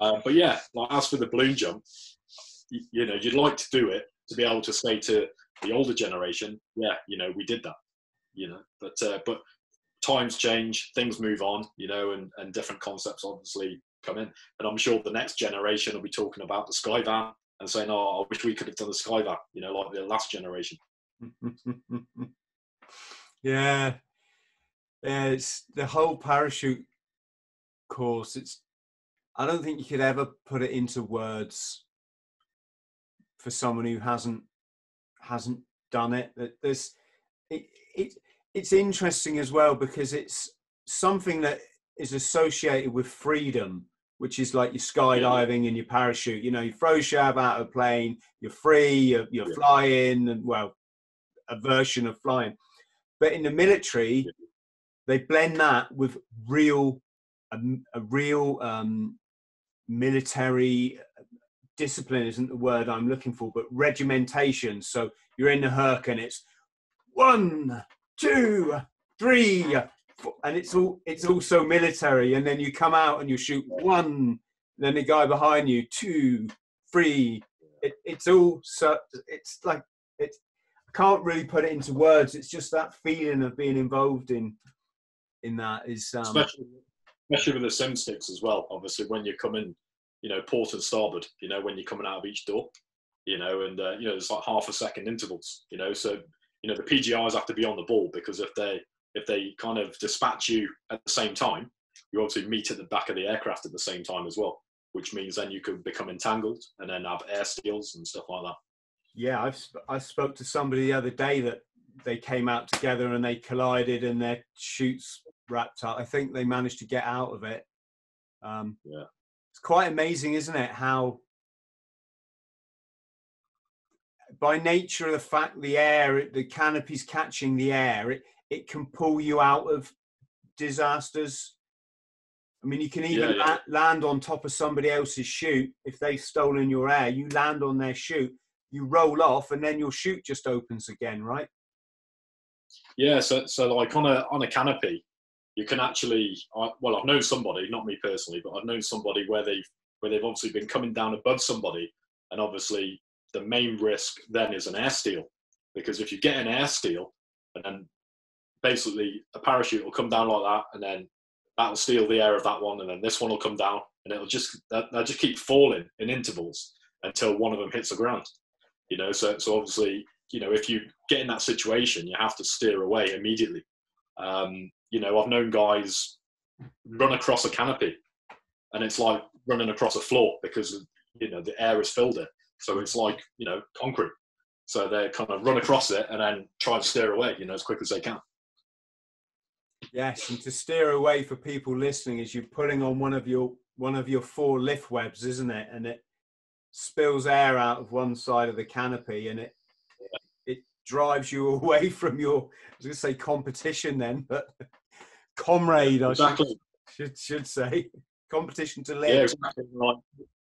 uh, but yeah like as for the balloon jump you, you know you'd like to do it to be able to say to the older generation yeah you know we did that you know but uh, but times change things move on you know and, and different concepts obviously come in and i'm sure the next generation will be talking about the skyvan and saying oh i wish we could have done the skyvan you know like the last generation [laughs] yeah. Yeah, it's the whole parachute course. It's I don't think you could ever put it into words for someone who hasn't hasn't done it. That there's it, it it's interesting as well because it's something that is associated with freedom, which is like your skydiving and your parachute. You know, you throw shab out of a plane, you're free, you're, you're Yeah. flying, and well, a version of flying. But in the military, they blend that with real, a, a real um, military discipline isn't the word I'm looking for, but regimentation. So you're in the Herc and it's one, two, three, and it's all it's also military. And then you come out and you shoot one, then the guy behind you two, three. It, it's all so it's like it's I can't really put it into words. It's just that feeling of being involved in in that is um, especially especially with the sim sticks as well. Obviously, when you come in, you know, port and starboard, you know, when you're coming out of each door, you know, and uh, you know, it's like half a second intervals, you know, so you know the PJIs have to be on the ball because if they if they kind of dispatch you at the same time, you obviously meet at the back of the aircraft at the same time as well, which means then you could become entangled and then have air steals and stuff like that. Yeah, I've sp- I spoke to somebody the other day that they came out together and they collided and their chutes wrapped up. I think they managed to get out of it. Um, Yeah. it's quite amazing, isn't it? How by nature of the fact the air, the canopy's catching the air, it it can pull you out of disasters. I mean, you can even Yeah, yeah. la- land on top of somebody else's chute if they've stolen your air. You land on their chute, you roll off, and then your chute just opens again, right? Yeah, so so like on a on a canopy, you can actually. I, well, I've known somebody, not me personally, but I've known somebody where they've where they've obviously been coming down above somebody, and obviously the main risk then is an air steal, because if you get an air steal, and then basically a parachute will come down like that, and then that'll steal the air of that one, and then this one will come down, and it'll just they'll just keep falling in intervals until one of them hits the ground. You know, so so obviously you know, if you get in that situation, you have to steer away immediately. Um, you know, I've known guys run across a canopy, and it's like running across a floor because you know the air has filled it. So it's like you know concrete. So they kind of run across it and then try and steer away, you know, as quick as they can. Yes, and to steer away for people listening is you're putting on one of your one of your four lift webs, isn't it? And it spills air out of one side of the canopy, and it it drives you [laughs] away from your I was going to say competition then, but comrade, I should, Exactly. should should say competition to Yeah, live. exactly. Like,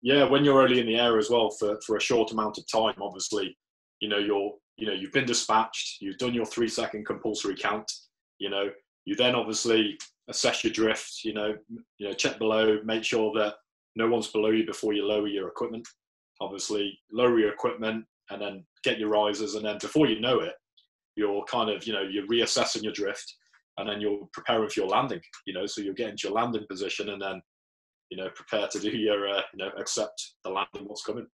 yeah, when you're only in the air as well for, for a short amount of time, obviously, you know, you're you know, you've been dispatched, you've done your three second compulsory count, you know, you then obviously assess your drift, you know, you know, check below, make sure that no one's below you before you lower your equipment. Obviously, lower your equipment and then get your risers, and then before you know it, you're kind of, you know, you're reassessing your drift, and then you're preparing for your landing. You know, so you're getting to your landing position, and then, you know, prepare to do your, uh, you know, accept the landing, what's coming.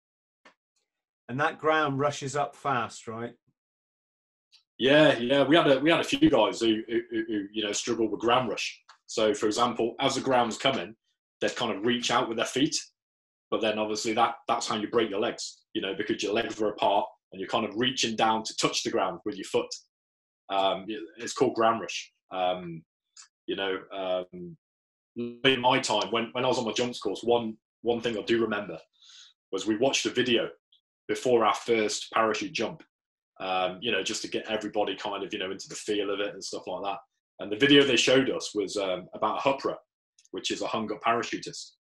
And that ground rushes up fast, right? Yeah, yeah, we had a we had a few guys who, who, who you know struggle with ground rush. So, for example, as the ground's coming, they'd kind of reach out with their feet, but then obviously that that's how you break your legs, you know, because your legs were apart and you're kind of reaching down to touch the ground with your foot. Um, it's called ground rush. Um, you know, um, in my time when, when I was on my jumps course, one one thing I do remember was we watched a video before our first parachute jump. Um, you know, just to get everybody kind of you know into the feel of it and stuff like that. And the video they showed us was um, about hupra, which is a hung up parachutist.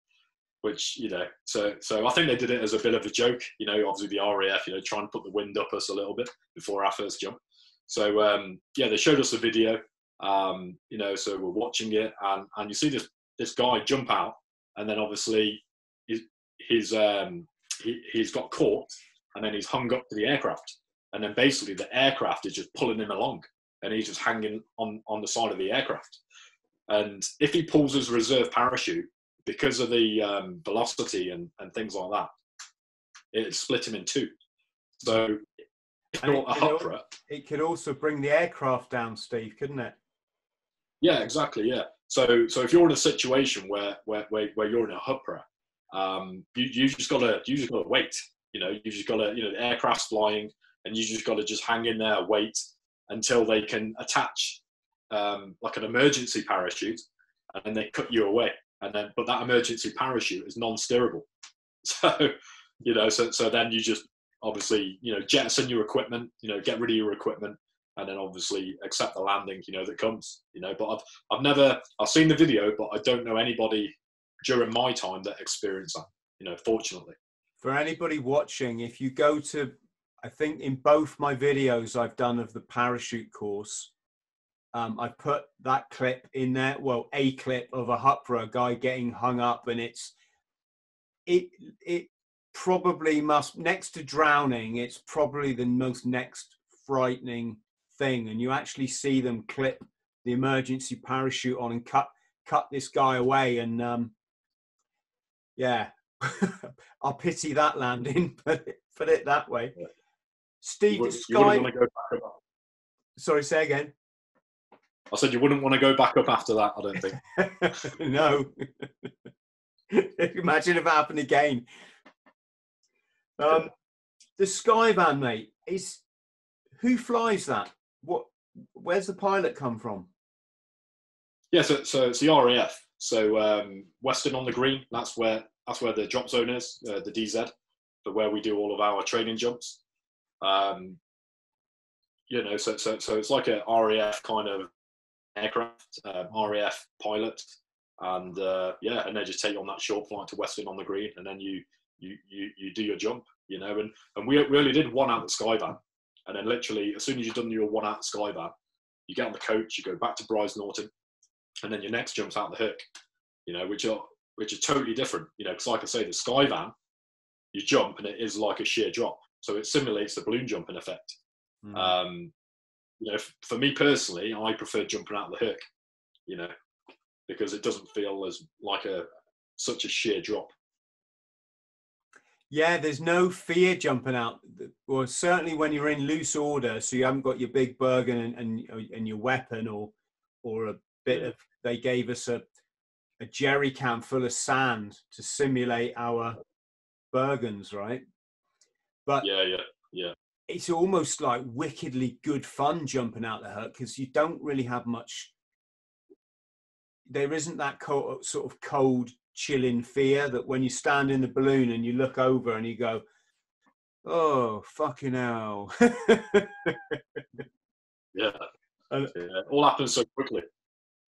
Which you know, so so I think they did it as a bit of a joke. You know, obviously the RAF, you know, trying to put the wind up us a little bit before our first jump. So um, yeah, they showed us a video. Um, you know, so we're watching it, and and you see this this guy jump out, and then obviously his his um, he, he's got caught, and then he's hung up to the aircraft, and then basically the aircraft is just pulling him along, and he's just hanging on on the side of the aircraft. And if he pulls his reserve parachute because of the um, velocity and, and things like that, it split him in two. So it's not a hupra. It could also bring the aircraft down, Steve, couldn't it? Yeah, exactly. Yeah. So so if you're in a situation where where where, where you're in a hupra, um, you you just gotta you just gotta wait. You know, you just gotta you know the aircraft's flying, and you just gotta just hang in there, wait until they can attach um, like an emergency parachute, and they cut you away. And then, but that emergency parachute is non-steerable. [laughs] So, you know, so so then you just obviously you know jettison your equipment, you know, get rid of your equipment, and then obviously accept the landing, you know, that comes. You know, but I've I've never I've seen the video, but I don't know anybody during my time that experienced that. You know, fortunately. For anybody watching, if you go to, I think in both my videos I've done of the parachute course, um, I put that clip in there. Well, a clip of a hupra, guy getting hung up, and it's it it probably must next to drowning. It's probably the most next frightening thing, and you actually see them clip the emergency parachute on and cut cut this guy away, and um, yeah, [laughs] I'll pity that landing, [laughs] put it, put it that way. Yeah. Steve, you, Sky. Sorry, say again. I said you wouldn't want to go back up after that. I don't think. [laughs] no. [laughs] Imagine if it happened again. Um, the Skyvan, mate, is who flies that? What? Where's the pilot come from? Yeah, so, so it's the RAF. So um, Weston on the Green. That's where that's where the drop zone is, uh, the DZ, but where we do all of our training jumps. Um, you know, so so so it's like a RAF kind of aircraft, um, RAF pilot, and uh, yeah, and they just take you on that short flight to Weston on the Green, and then you you you you do your jump, you know, and and we we only did one out of the Skyvan, and then literally as soon as you've done your one out of the Skyvan, you get on the coach, you go back to Brize Norton, and then your next jump's out the Herc, you know, which are which are totally different, you know, because like I say, the Skyvan, you jump and it is like a sheer drop, so it simulates the balloon jumping effect. Mm. Um, you know, for me personally, I prefer jumping out of the Herc, you know, because it doesn't feel as like a such a sheer drop. Yeah, there's no fear jumping out. Well, certainly when you're in loose order, so you haven't got your big Bergen and and, and your weapon, or or a bit of. They gave us a a jerry can full of sand to simulate our Bergens, right? But yeah, yeah, yeah. it's almost like wickedly good fun jumping out the hut because you don't really have much there isn't that cold, sort of cold chilling fear that when you stand in the balloon and you look over and you go oh fucking hell. Yeah. And, yeah all happens so quickly.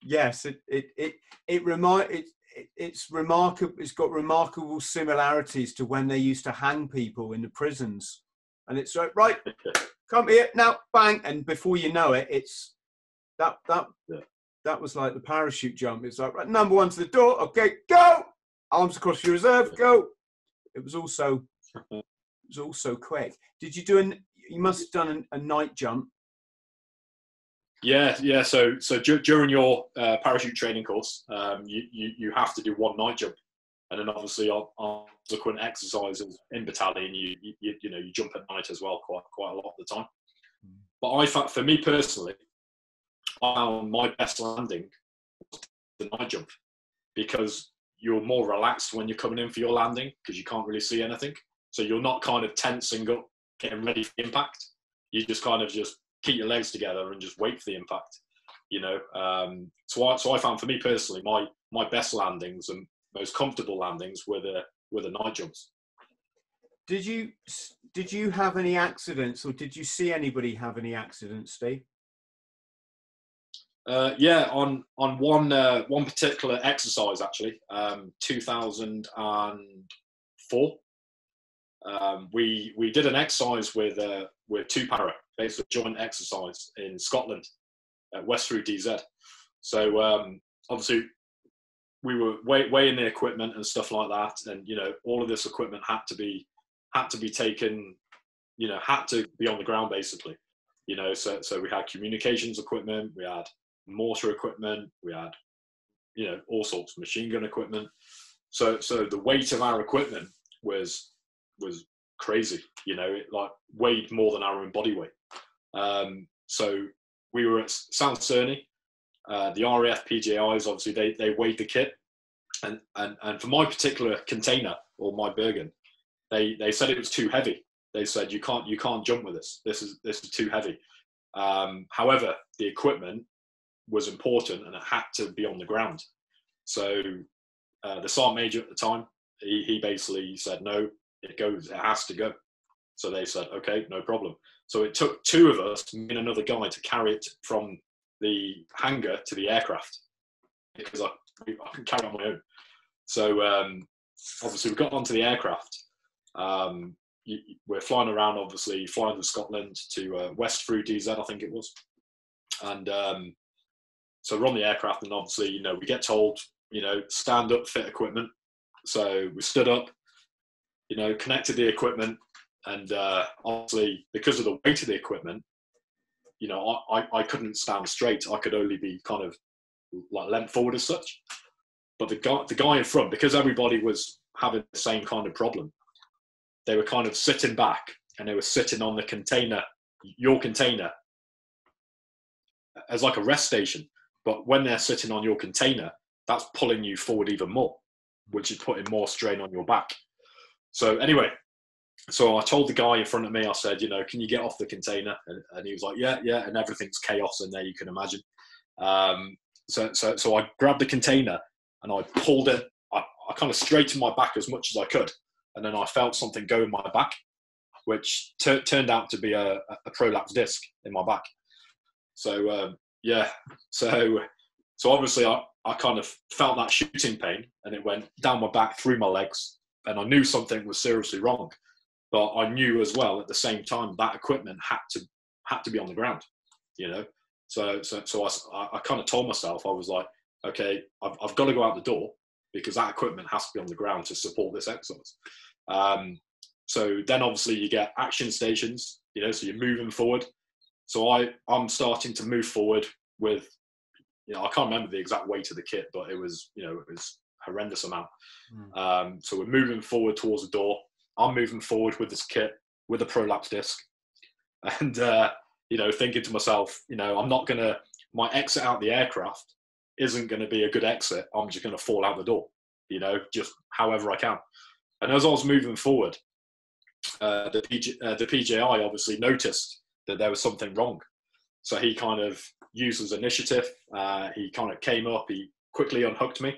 Yes it it it, it remind it, it's remarkable it's got remarkable similarities to when they used to hang people in the prisons and it's like right, come here now, bang, and before you know it, it's that that yeah. that was like the parachute jump. It's like right, number one to the door, okay, go, arms across your reserve, go. It was also [laughs] it was also quick. Did you do an? You must have done a, a night jump. Yeah, yeah. So, so during your uh, parachute training course, um, you, you you have to do one night jump and then obviously on, subsequent exercises in battalion, you, you you know you jump at night as well, quite quite a lot of the time. But I found, for me personally, I found my best landing the night jump because you're more relaxed when you're coming in for your landing because you can't really see anything. So you're not kind of tensing up, getting ready for impact. You just kind of just keep your legs together and just wait for the impact. You know, um, so I so I found for me personally, my my best landings and most comfortable landings were the were the night jumps. Did you did you have any accidents, or did you see anybody have any accidents, Steve? Uh, yeah, on on one uh, one particular exercise actually, um, 2004. Um, we we did an exercise with uh, with two para, basically joint exercise in Scotland at West Freugh DZ. So um, obviously we were weighing the equipment and stuff like that, and you know all of this equipment had to be had to be taken, you know, had to be on the ground basically. You know, so so we had communications equipment, we had mortar equipment, we had, you know, all sorts of machine gun equipment. So so the weight of our equipment was was crazy. You know, it like weighed more than our own body weight. Um, so we were at South Cerney. Uh, the RAF PJIs obviously they they weighed the kit, and and and for my particular container or my Bergen, they they said it was too heavy. They said you can't you can't jump with this. This is this is too heavy. Um, however, the equipment was important and it had to be on the ground. So uh, the sergeant major at the time, he, he basically said, no, it goes, it has to go. So they said, okay, no problem. So it took two of us, me and another guy, to carry it from the hangar to the aircraft because I, I can carry on my own. So um, obviously we got onto the aircraft. Um, we're flying around, obviously flying to Scotland to uh, West Freugh DZ, I think it was. And um, so we're on the aircraft, and obviously, you know, we get told, you know, stand up, fit equipment. So we stood up, you know, connected the equipment, and uh, obviously, because of the weight of the equipment, you know, I, I couldn't stand straight. I could only be kind of like leant forward as such. But the guy, the guy in front, because everybody was having the same kind of problem, they were kind of sitting back and they were sitting on the container, your container, as like a rest station. But when they're sitting on your container, that's pulling you forward even more, which is putting more strain on your back. So anyway, so I told the guy in front of me, I said, you know, can you get off the container? And, and he was like, yeah, yeah. And everything's chaos in there, you can imagine. Um, so, so, so I grabbed the container and I pulled it. I, I kind of straightened my back as much as I could. And then I felt something go in my back, which t- turned out to be a, a prolapse disc in my back. So um, yeah. So so obviously I, I kind of felt that shooting pain and it went down my back through my legs and I knew something was seriously wrong. But I knew as well at the same time that equipment had to had to be on the ground, you know. So so so I, I kind of told myself I was like, okay, I've, I've got to go out the door because that equipment has to be on the ground to support this exercise. Um, so then obviously you get action stations, you know, so you're moving forward. So I, I'm starting to move forward with, you know, I can't remember the exact weight of the kit, but it was, you know, it was horrendous amount. Mm. Um, so we're moving forward towards the door. I'm moving forward with this kit with a prolapse disc, [laughs] and uh, you know, thinking to myself, you know, I'm not gonna my exit out the aircraft isn't going to be a good exit. I'm just going to fall out the door, you know, just however I can. And as I was moving forward, uh, the, PG, uh, the PJI obviously noticed that there was something wrong. So he kind of used his initiative. Uh, he kind of came up, he quickly unhooked me,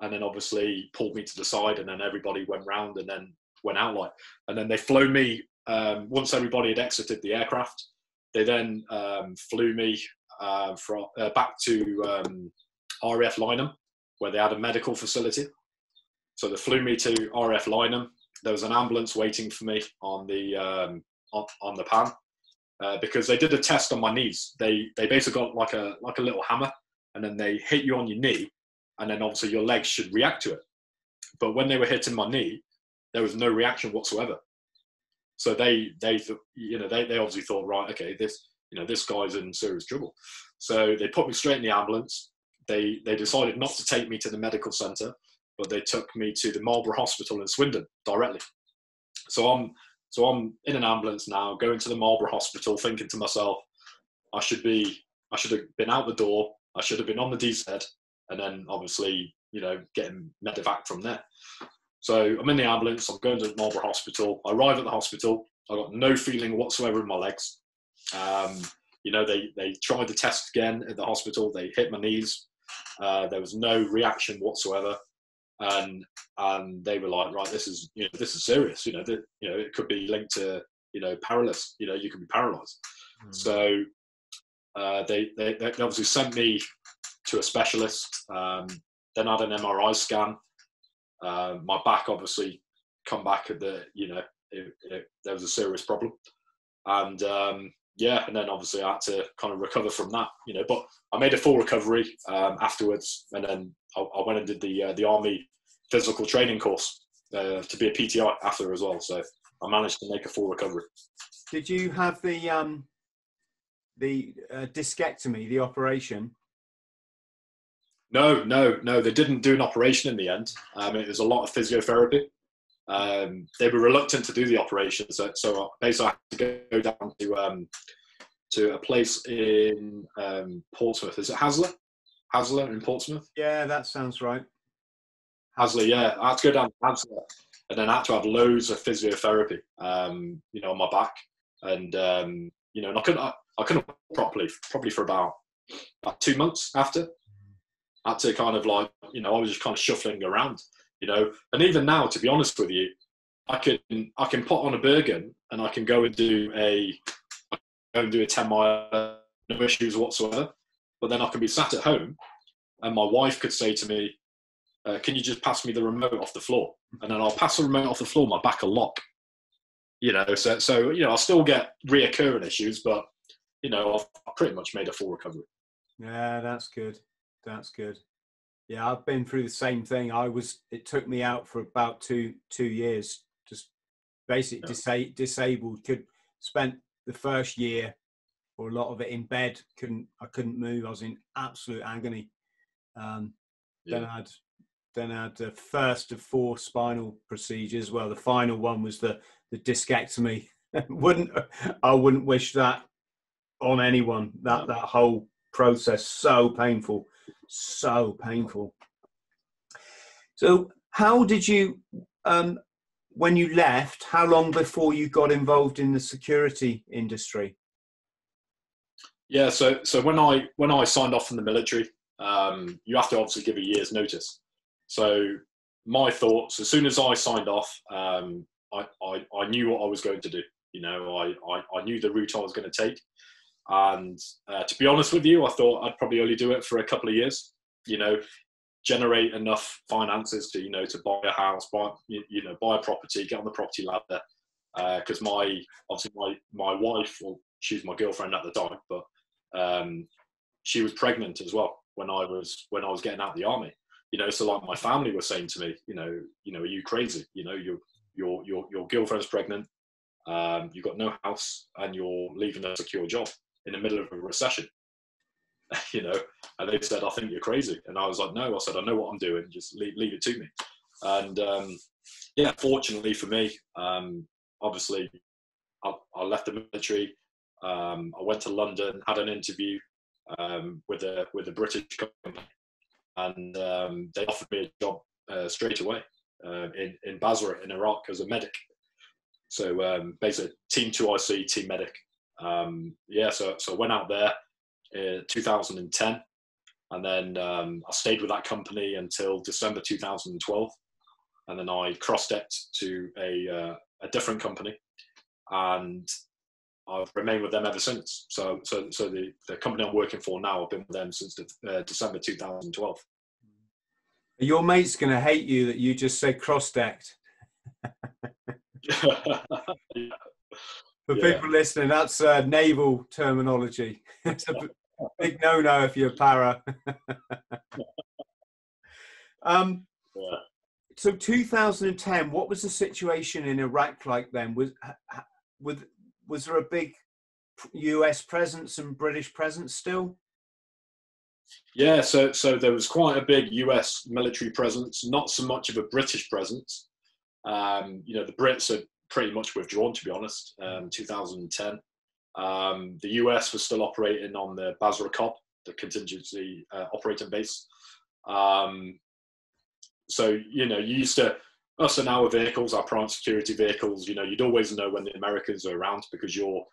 and then obviously pulled me to the side, and then everybody went round and then went out like. And then they flew me, um, once everybody had exited the aircraft, they then um, flew me uh, from, uh, back to um, RAF Lyneham, where they had a medical facility. So they flew me to RAF Lyneham. There was an ambulance waiting for me on the um, on, on the pan, uh, because they did a test on my knees. They they basically got like a like a little hammer, and then they hit you on your knee, and then obviously your legs should react to it. But when they were hitting my knee, there was no reaction whatsoever. So they they you know they, they obviously thought right okay this you know this guy's in serious trouble. So they put me straight in the ambulance. They they decided not to take me to the medical centre, but they took me to the Marlborough Hospital in Swindon directly. So I'm so I'm in an ambulance now, going to the Marlborough Hospital, thinking to myself, I should be, I should have been out the door. I should have been on the DZ, and then obviously, you know, getting medevac from there. So I'm in the ambulance. I'm going to Marlborough Hospital. I arrive at the hospital. I got no feeling whatsoever in my legs. Um, You know, they they tried the test again at the hospital. They hit my knees. Uh, there was no reaction whatsoever, and and they were like, right, this is you know this is serious. You know, that you know it could be linked to you know paralysis. You know, you could be paralyzed. Mm. So uh, they, they, they obviously sent me to a specialist. Um, then had an MRI scan. Uh, my back obviously come back at the you know it, it, there was a serious problem, and um, yeah, and then obviously I had to kind of recover from that, you know. But I made a full recovery um, afterwards, and then I, I, went and did the uh, the army physical training course uh, to be a PTI after as well. So I managed to make a full recovery. Did you have the um, the uh, discectomy, the operation? No, no, no. They didn't do an operation in the end. Um, it was a lot of physiotherapy. Um, they were reluctant to do the operation, so, so basically I had to go down to um, to a place in um, Portsmouth. Is it Haslar? Haslar in Portsmouth? Yeah, that sounds right. Haslar, yeah. I had to go down to Haslar, and then I had to have loads of physiotherapy, um, you know, on my back, and um, you know, and I couldn't, I, I couldn't properly, probably for about, about two months after. I had to kind of like, you know, I was just kind of shuffling around you know. And even now, to be honest with you, I can I can put on a Bergen and I can go and do a go and do a ten mile, no issues whatsoever. But then I can be sat at home, and my wife could say to me, uh, "Can you just pass me the remote off the floor?" And then I'll pass the remote off the floor. My back will lock. You know, so so you know, I'll still get reoccurring issues, but you know, I've pretty much made a full recovery. Yeah, that's good. That's good. Yeah, I've been through the same thing. I was. It took me out for about two two years. Just basically yeah. disa- disabled. Could spent the first year or a lot of it in bed. Couldn't. I couldn't move. I was in absolute agony. Um, yeah. Then I had. Then I had the first of four spinal procedures. Well, the final one was the the discectomy. [laughs] wouldn't I wouldn't wish that on anyone. That that whole process so painful so painful. So, how did you, um, when you left, how long before you got involved in the security industry? Yeah, so so when I when I signed off from the military, um, you have to obviously give a year's notice. So my thoughts, as soon as I signed off, um, I, I, I knew what I was going to do. You know, I, I, I knew the route I was going to take. And uh, to be honest with you, I thought I'd probably only do it for a couple of years. You know, generate enough finances to you know to buy a house, buy you, know buy a property, get on the property ladder. Because uh, my obviously my my wife, well, she's my girlfriend at the time, but um, she was pregnant as well when I was when I was getting out of the army. You know, so like my family were saying to me, you know, you know, are you crazy? You know, your your your your girlfriend's pregnant. Um, you've got no house and you're leaving a secure job in the middle of a recession. [laughs] you know, and they said, I think you're crazy. And I was like, no, I said, I know what I'm doing. Just leave, leave it to me. And um, yeah, fortunately for me, um, obviously, I, I, left the military. Um, I went to London, had an interview um, with a with a British company, and um, they offered me a job uh, straight away uh, in in Basra in Iraq as a medic. So um, basically, Team Two IC, Team Medic, um, yeah, so so I went out there in 2010, and then um, I stayed with that company until December 2012, and then I cross-decked to a uh, a different company, and I've remained with them ever since. So so so the the company I'm working for now, I've been with them since uh, December 2012. Your mate's going to hate you that you just said cross-decked. [laughs] yeah. For yeah. people listening, that's uh, naval terminology. [laughs] it's a big no-no if you're para. [laughs] um, yeah. So 2010, what was the situation in Iraq like then? Was was was there a big U.S. presence and British presence still? Yeah, so so there was quite a big U.S. military presence, not so much of a British presence. Um, you know, the Brits had pretty much withdrawn, to be honest, um, 2010. Um, the US was still operating on the Basra COB, the contingency uh, operating base. Um, so, you know, you used to, us and our vehicles, our prime security vehicles, you know, you'd always know when the Americans are around because you're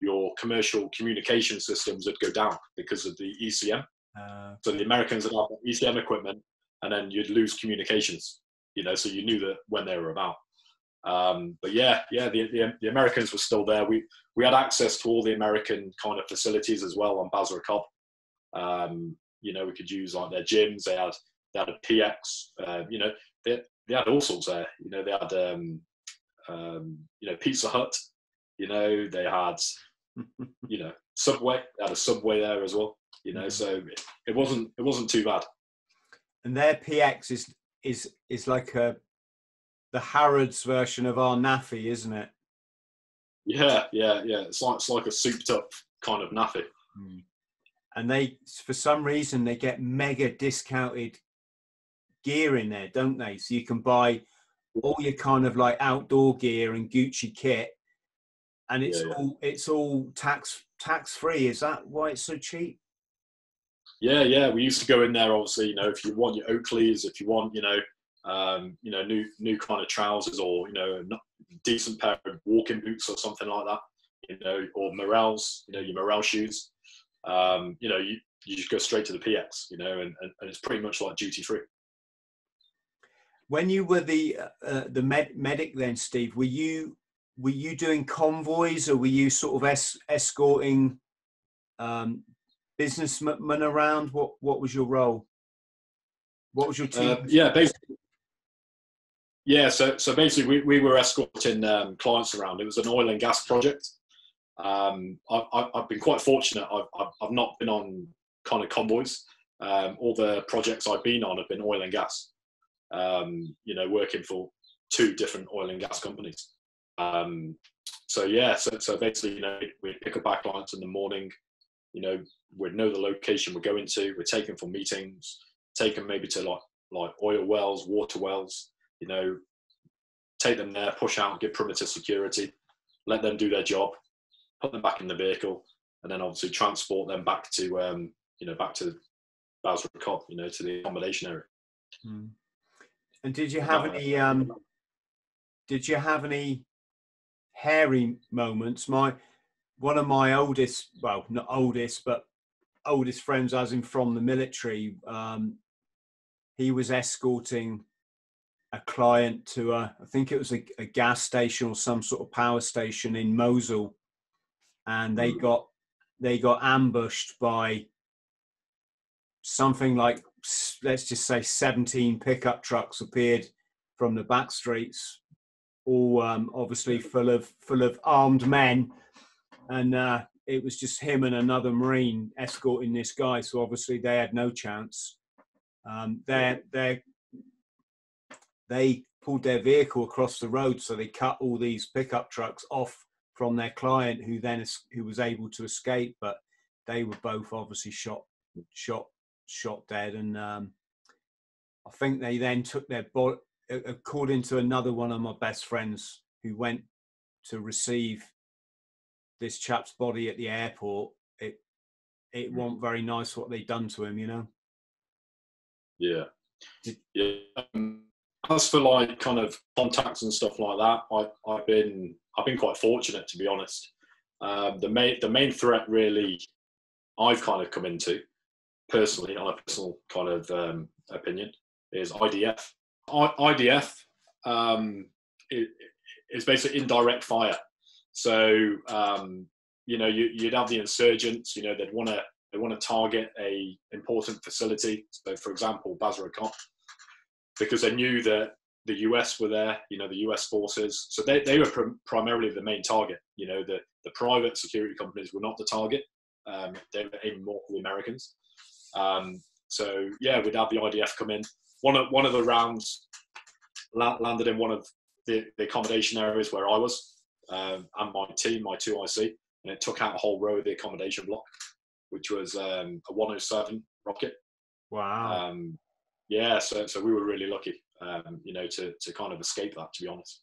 your commercial communication systems would go down because of the ECM. Uh, so the Americans would have ECM equipment, and then you'd lose communications. You know, so you knew that when they were about. Um, but yeah, yeah, the, the, the Americans were still there. We we had access to all the American kind of facilities as well on Basra Cob. Um, you know, we could use like their gyms. They had they had a PX. Uh, you know, they they had all sorts there. You know, they had um, um, you know Pizza Hut. You know, they had [laughs] you know Subway. They had a Subway there as well. You know, mm-hmm. so it, it wasn't it wasn't too bad. And their PX is is is like a the Harrods version of our NAAFI, isn't it? Yeah, yeah, yeah. It's like it's like a souped up kind of NAAFI. Mm. And they, for some reason, they get mega discounted gear in there, don't they? So you can buy all your kind of like outdoor gear and Gucci kit, and it's yeah, yeah. all it's all tax tax free. Is that why it's so cheap? Yeah, yeah. We used to go in there. Obviously, you know, if you want your Oakleys, if you want, you know, um, you know, new new kind of trousers or you know, decent pair of walking boots or something like that. You know, or Merrell's, you know, your Merrell shoes. Um, you know, you, you just go straight to the PX, you know, and, and, and it's pretty much like duty free. When you were the uh, uh, the med- medic, then Steve, were you were you doing convoys or were you sort of es- escorting um, businessmen around? What what was your role? What was your team? Uh, yeah, basically, yeah, so so basically, we, we were escorting um, clients around. It was an oil and gas project. Um, I, have been quite fortunate. I've, I've, not been on kind of convoys. Um, all the projects I've been on have been oil and gas. Um, you know, working for two different oil and gas companies. Um, so yeah, so, so basically, you know, we'd pick up our clients in the morning. You know, we'd know the location we're going to. We're taking for meetings. Take them maybe to like like oil wells, water wells you know, take them there, push out, give perimeter security, let them do their job, put them back in the vehicle, and then obviously transport them back to, um, you know, back to Basra Cob, you know, to the accommodation area. Mm. And did you have any? Um, did you have any hairy moments? My one of my oldest, well, not oldest, but oldest friends, as in from the military, um, he was escorting a client to a, I think it was a, a, gas station or some sort of power station in Mosul, and they hmm. got they got ambushed by something like let's just say 17 pickup trucks appeared from the back streets, all um, obviously full of full of armed men, and uh, it was just him and another marine escorting this guy. So obviously they had no chance. Um, their their they pulled their vehicle across the road, so they cut all these pickup trucks off from their client, who then who was able to escape, but they were both obviously shot, shot, shot dead, and um, I think they then took their body. According to another one of my best friends who went to receive this chap's body at the airport, it it mm. wasn't very nice what they'd done to him, you know. Yeah, yeah. Um, as for like kind of contacts and stuff like that, I, I've been I've been quite fortunate to be honest. Um, the main the main threat really I've kind of come into personally on a personal kind of um, opinion is IDF. I, IDF um, is basically indirect fire. So um, you know you, would have the insurgents. You know they'd want to they want to target a important facility. So for example, Basra Cob because they knew that the US were there, you know, the US forces. So they, they were pr- primarily the main target. You know, the, the private security companies were not the target. Um, they were aiming more for the Americans. Um, so yeah, we'd have the IDF come in. One of, one of the rounds la- landed in one of the, the, accommodation areas where I was um, and my team, my 2IC, and it took out a whole row of the accommodation block, which was um, a 107 rocket. Wow. Um, yeah, so so we were really lucky, um, you know, to to kind of escape that. To be honest,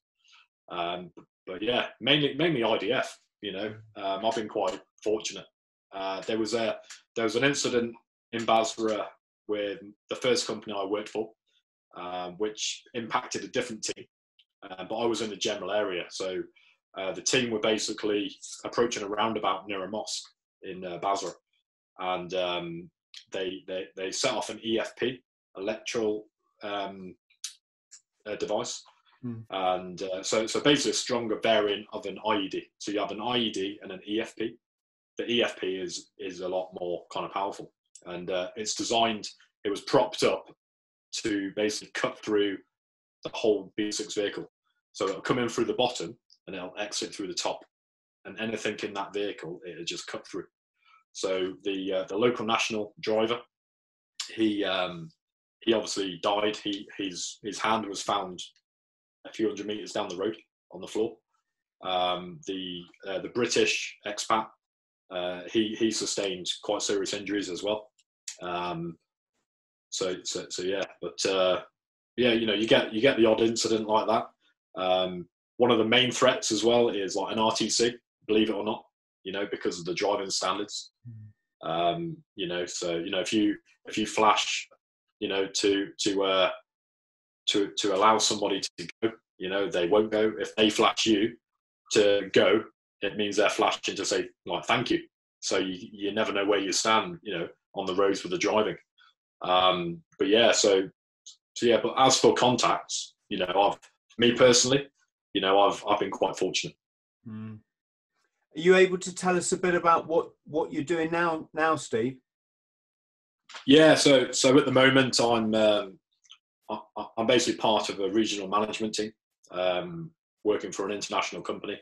um, but, yeah, mainly mainly IDF. You know, um, I've been quite fortunate. Uh, there was a there was an incident in Basra with the first company I worked for, um, which impacted a different team, uh, but I was in the general area, so uh, the team were basically approaching a roundabout near a mosque in uh, Basra, and um, they, they they set off an EFP, electoral um, uh, device, Hmm. and uh, so so basically a stronger variant of an IED. So you have an IED and an EFP. The EFP is is a lot more kind of powerful, and uh, it's designed. It was propped up to basically cut through the whole B6 vehicle. So it'll come in through the bottom and it'll exit through the top, and anything in that vehicle it'll just cut through. So the uh, the local national driver, he um, he obviously died. He his his hand was found a few hundred meters down the road on the floor. Um, the uh, the British expat, uh, he he sustained quite serious injuries as well. Um, so, so so yeah, but uh, yeah, you know, you get you get the odd incident like that. Um, one of the main threats as well is like an RTC, believe it or not, you know, because of the driving standards. Um, you know, so you know if you if you flash, you know, to to uh, to to allow somebody to go, you know, they won't go. If they flash you to go, it means they're flashing to say like thank you. So you you never know where you stand, you know, on the roads with the driving. Um, but yeah, so so yeah. But as for contacts, you know, I've me personally, you know, I've I've been quite fortunate. Mm. Are you able to tell us a bit about what what you're doing now now, Steve? Yeah, so so at the moment I'm um, I, I'm basically part of a regional management team, um, working for an international company,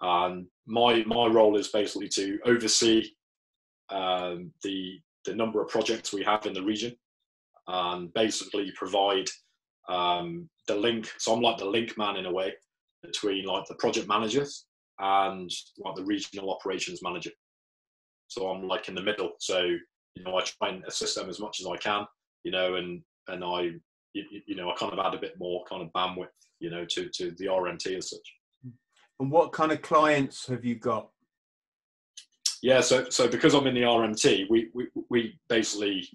and my my role is basically to oversee um, the the number of projects we have in the region, and basically provide um, the link. So I'm like the link man in a way between like the project managers and like the regional operations manager. So I'm like in the middle. So you know I try and assist them as much as I can. You know, and and I you, you know I kind of add a bit more kind of bandwidth. You know, to to the RMT as such. And what kind of clients have you got? Yeah, so so because I'm in the RMT, we we, we basically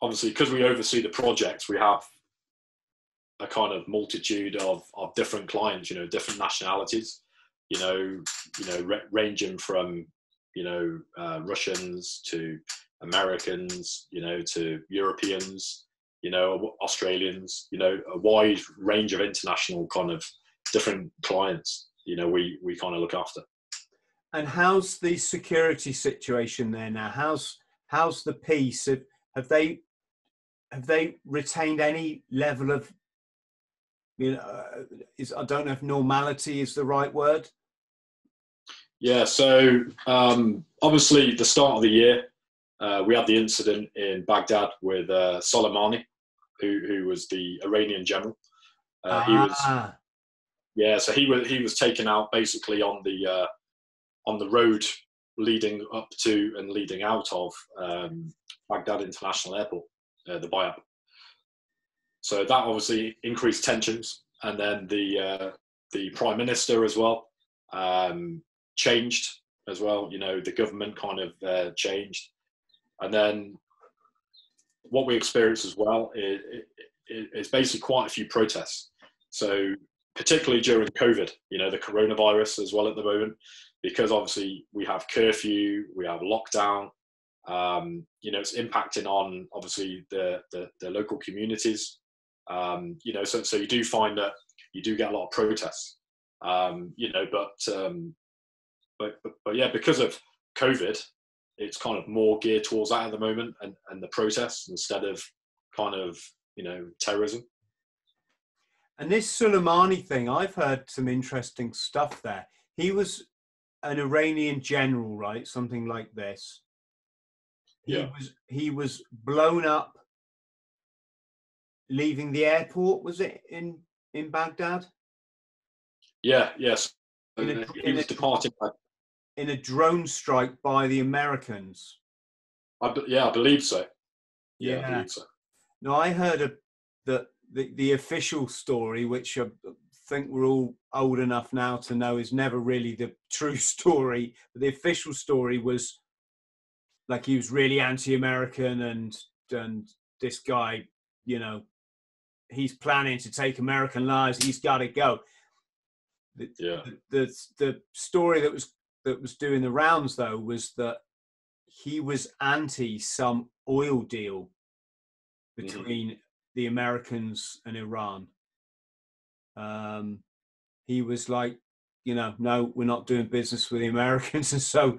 obviously because we oversee the projects, we have a kind of multitude of, of different clients, you know, different nationalities, you know, you know, re- ranging from you know uh, Russians to Americans, you know, to Europeans, you know, Australians, you know, a wide range of international kind of different clients. You know, we we kind of look after. And how's the security situation there now? How's how's the peace? Have, have they have they retained any level of you know uh, is I don't know if normality is the right word. Yeah, so um, obviously the start of the year, uh, we had the incident in Baghdad with uh, Soleimani, who who was the Iranian general. Uh, he was Ah, yeah, so he was he was taken out basically on the uh, on the road leading up to and leading out of um, Baghdad International Airport, uh, the BIAP. So that obviously increased tensions, and then the uh, the prime minister as well um, changed as well. You know, the government kind of uh, changed, and then what we experienced as well is, basically quite a few protests. So particularly during COVID, you know, the coronavirus as well at the moment, because obviously we have curfew, we have lockdown. Um, you know, it's impacting on obviously the the, the local communities. Um, you know, so so you do find that you do get a lot of protests. Um, you know, but, um, but but but yeah, because of COVID, it's kind of more geared towards that at the moment and, and the protests instead of kind of you know terrorism. and this Soleimani thing, I've heard some interesting stuff there. He was an Iranian general, right? Something like this. He Yeah. was he was blown up leaving the airport, was it in in Baghdad? Yeah, yes. In a- he was a- departing. In a drone strike by the Americans. I, be- yeah, I believe so. Yeah, I believe so. No, I heard a, that the, the official story, which I think we're all old enough now to know is never really the [laughs] true story. But the official story was like he was really anti-American, and and this guy, you know, he's planning to take American lives. He's got to go. The, Yeah. the, the the story that was that was doing the rounds though was that he was anti some oil deal Mhm. between the Americans and Iran. Um, he was like, you know, no, we're not doing business with the Americans, [laughs] and so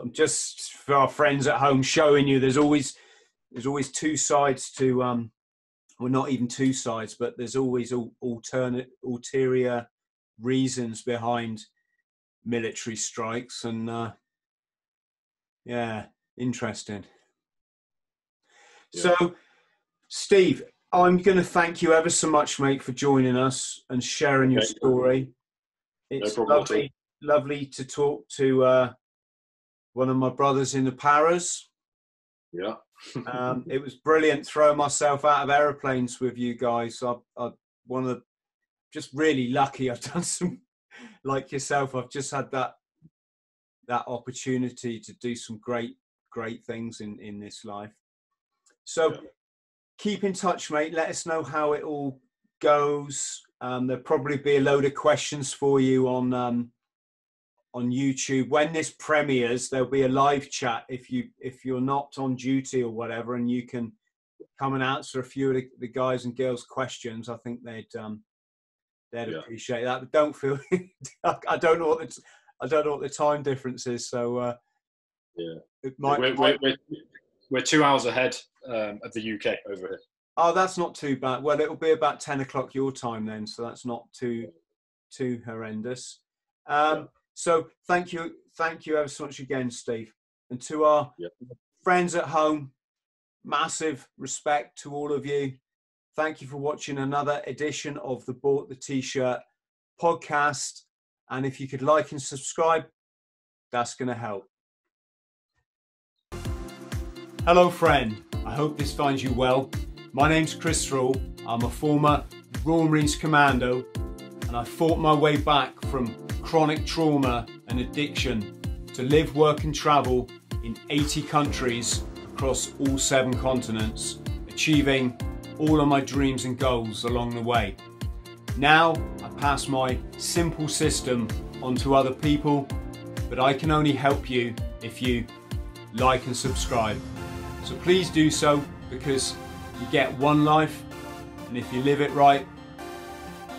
I'm just for our friends at home showing you there's always there's always two sides to um, well, not even two sides, but there's always al- alternate ulterior reasons behind military strikes, and uh, yeah, interesting. Yeah. So, Steve, I'm going to thank you ever so much, mate, for joining us and sharing your story. It's problem lovely, lovely to talk to uh, one of my brothers in the Paras. Yeah. [laughs] Um, it was brilliant throwing myself out of aeroplanes with you guys. I, I one of the, just really lucky. I've [laughs] done some like yourself. I've just had that that opportunity to do some great great things in in this life. So Yeah. keep in touch, mate. Let us know how it all goes. Um, there'll probably be a load of questions for you on um, on YouTube when this premieres. There'll be a live chat if you if you're not on duty or whatever, and you can come and answer a few of the, the guys and girls' questions. I think they'd um, they'd Yeah. appreciate that. But don't feel [laughs] I don't know what the t- I don't know what the time difference is, so uh, Yeah. it might. we're, might- we're, we're, we're two hours ahead um, of the UK over here. Oh, that's not too bad. Well, it'll be about ten o'clock your time then, so that's not too too horrendous. Um, Yeah. So thank you, thank you ever so much again, Steve, and to our Yeah. friends at home. Massive respect to all of you. Thank you for watching another edition of the Bought the T-shirt podcast. And if you could like and subscribe, that's going to help. Hello, friend. I hope this finds you well. My name's Chris Thrall. I'm a former Royal Marines Commando, and I fought my way back from chronic trauma and addiction to live, work, and travel in 80 countries across all seven continents, achieving all of my dreams and goals along the way. Now I pass my simple system on to other people, but I can only help you if you like and subscribe. So please do so because you get one life, and if you live it right,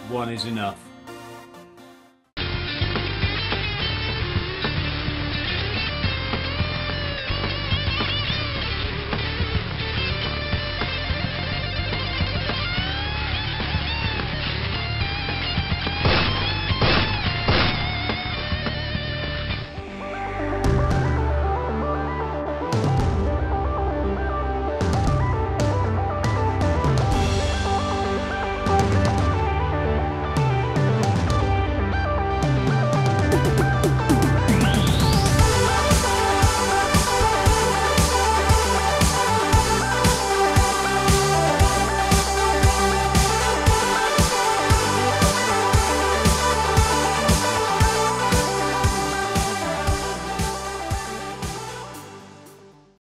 one is enough.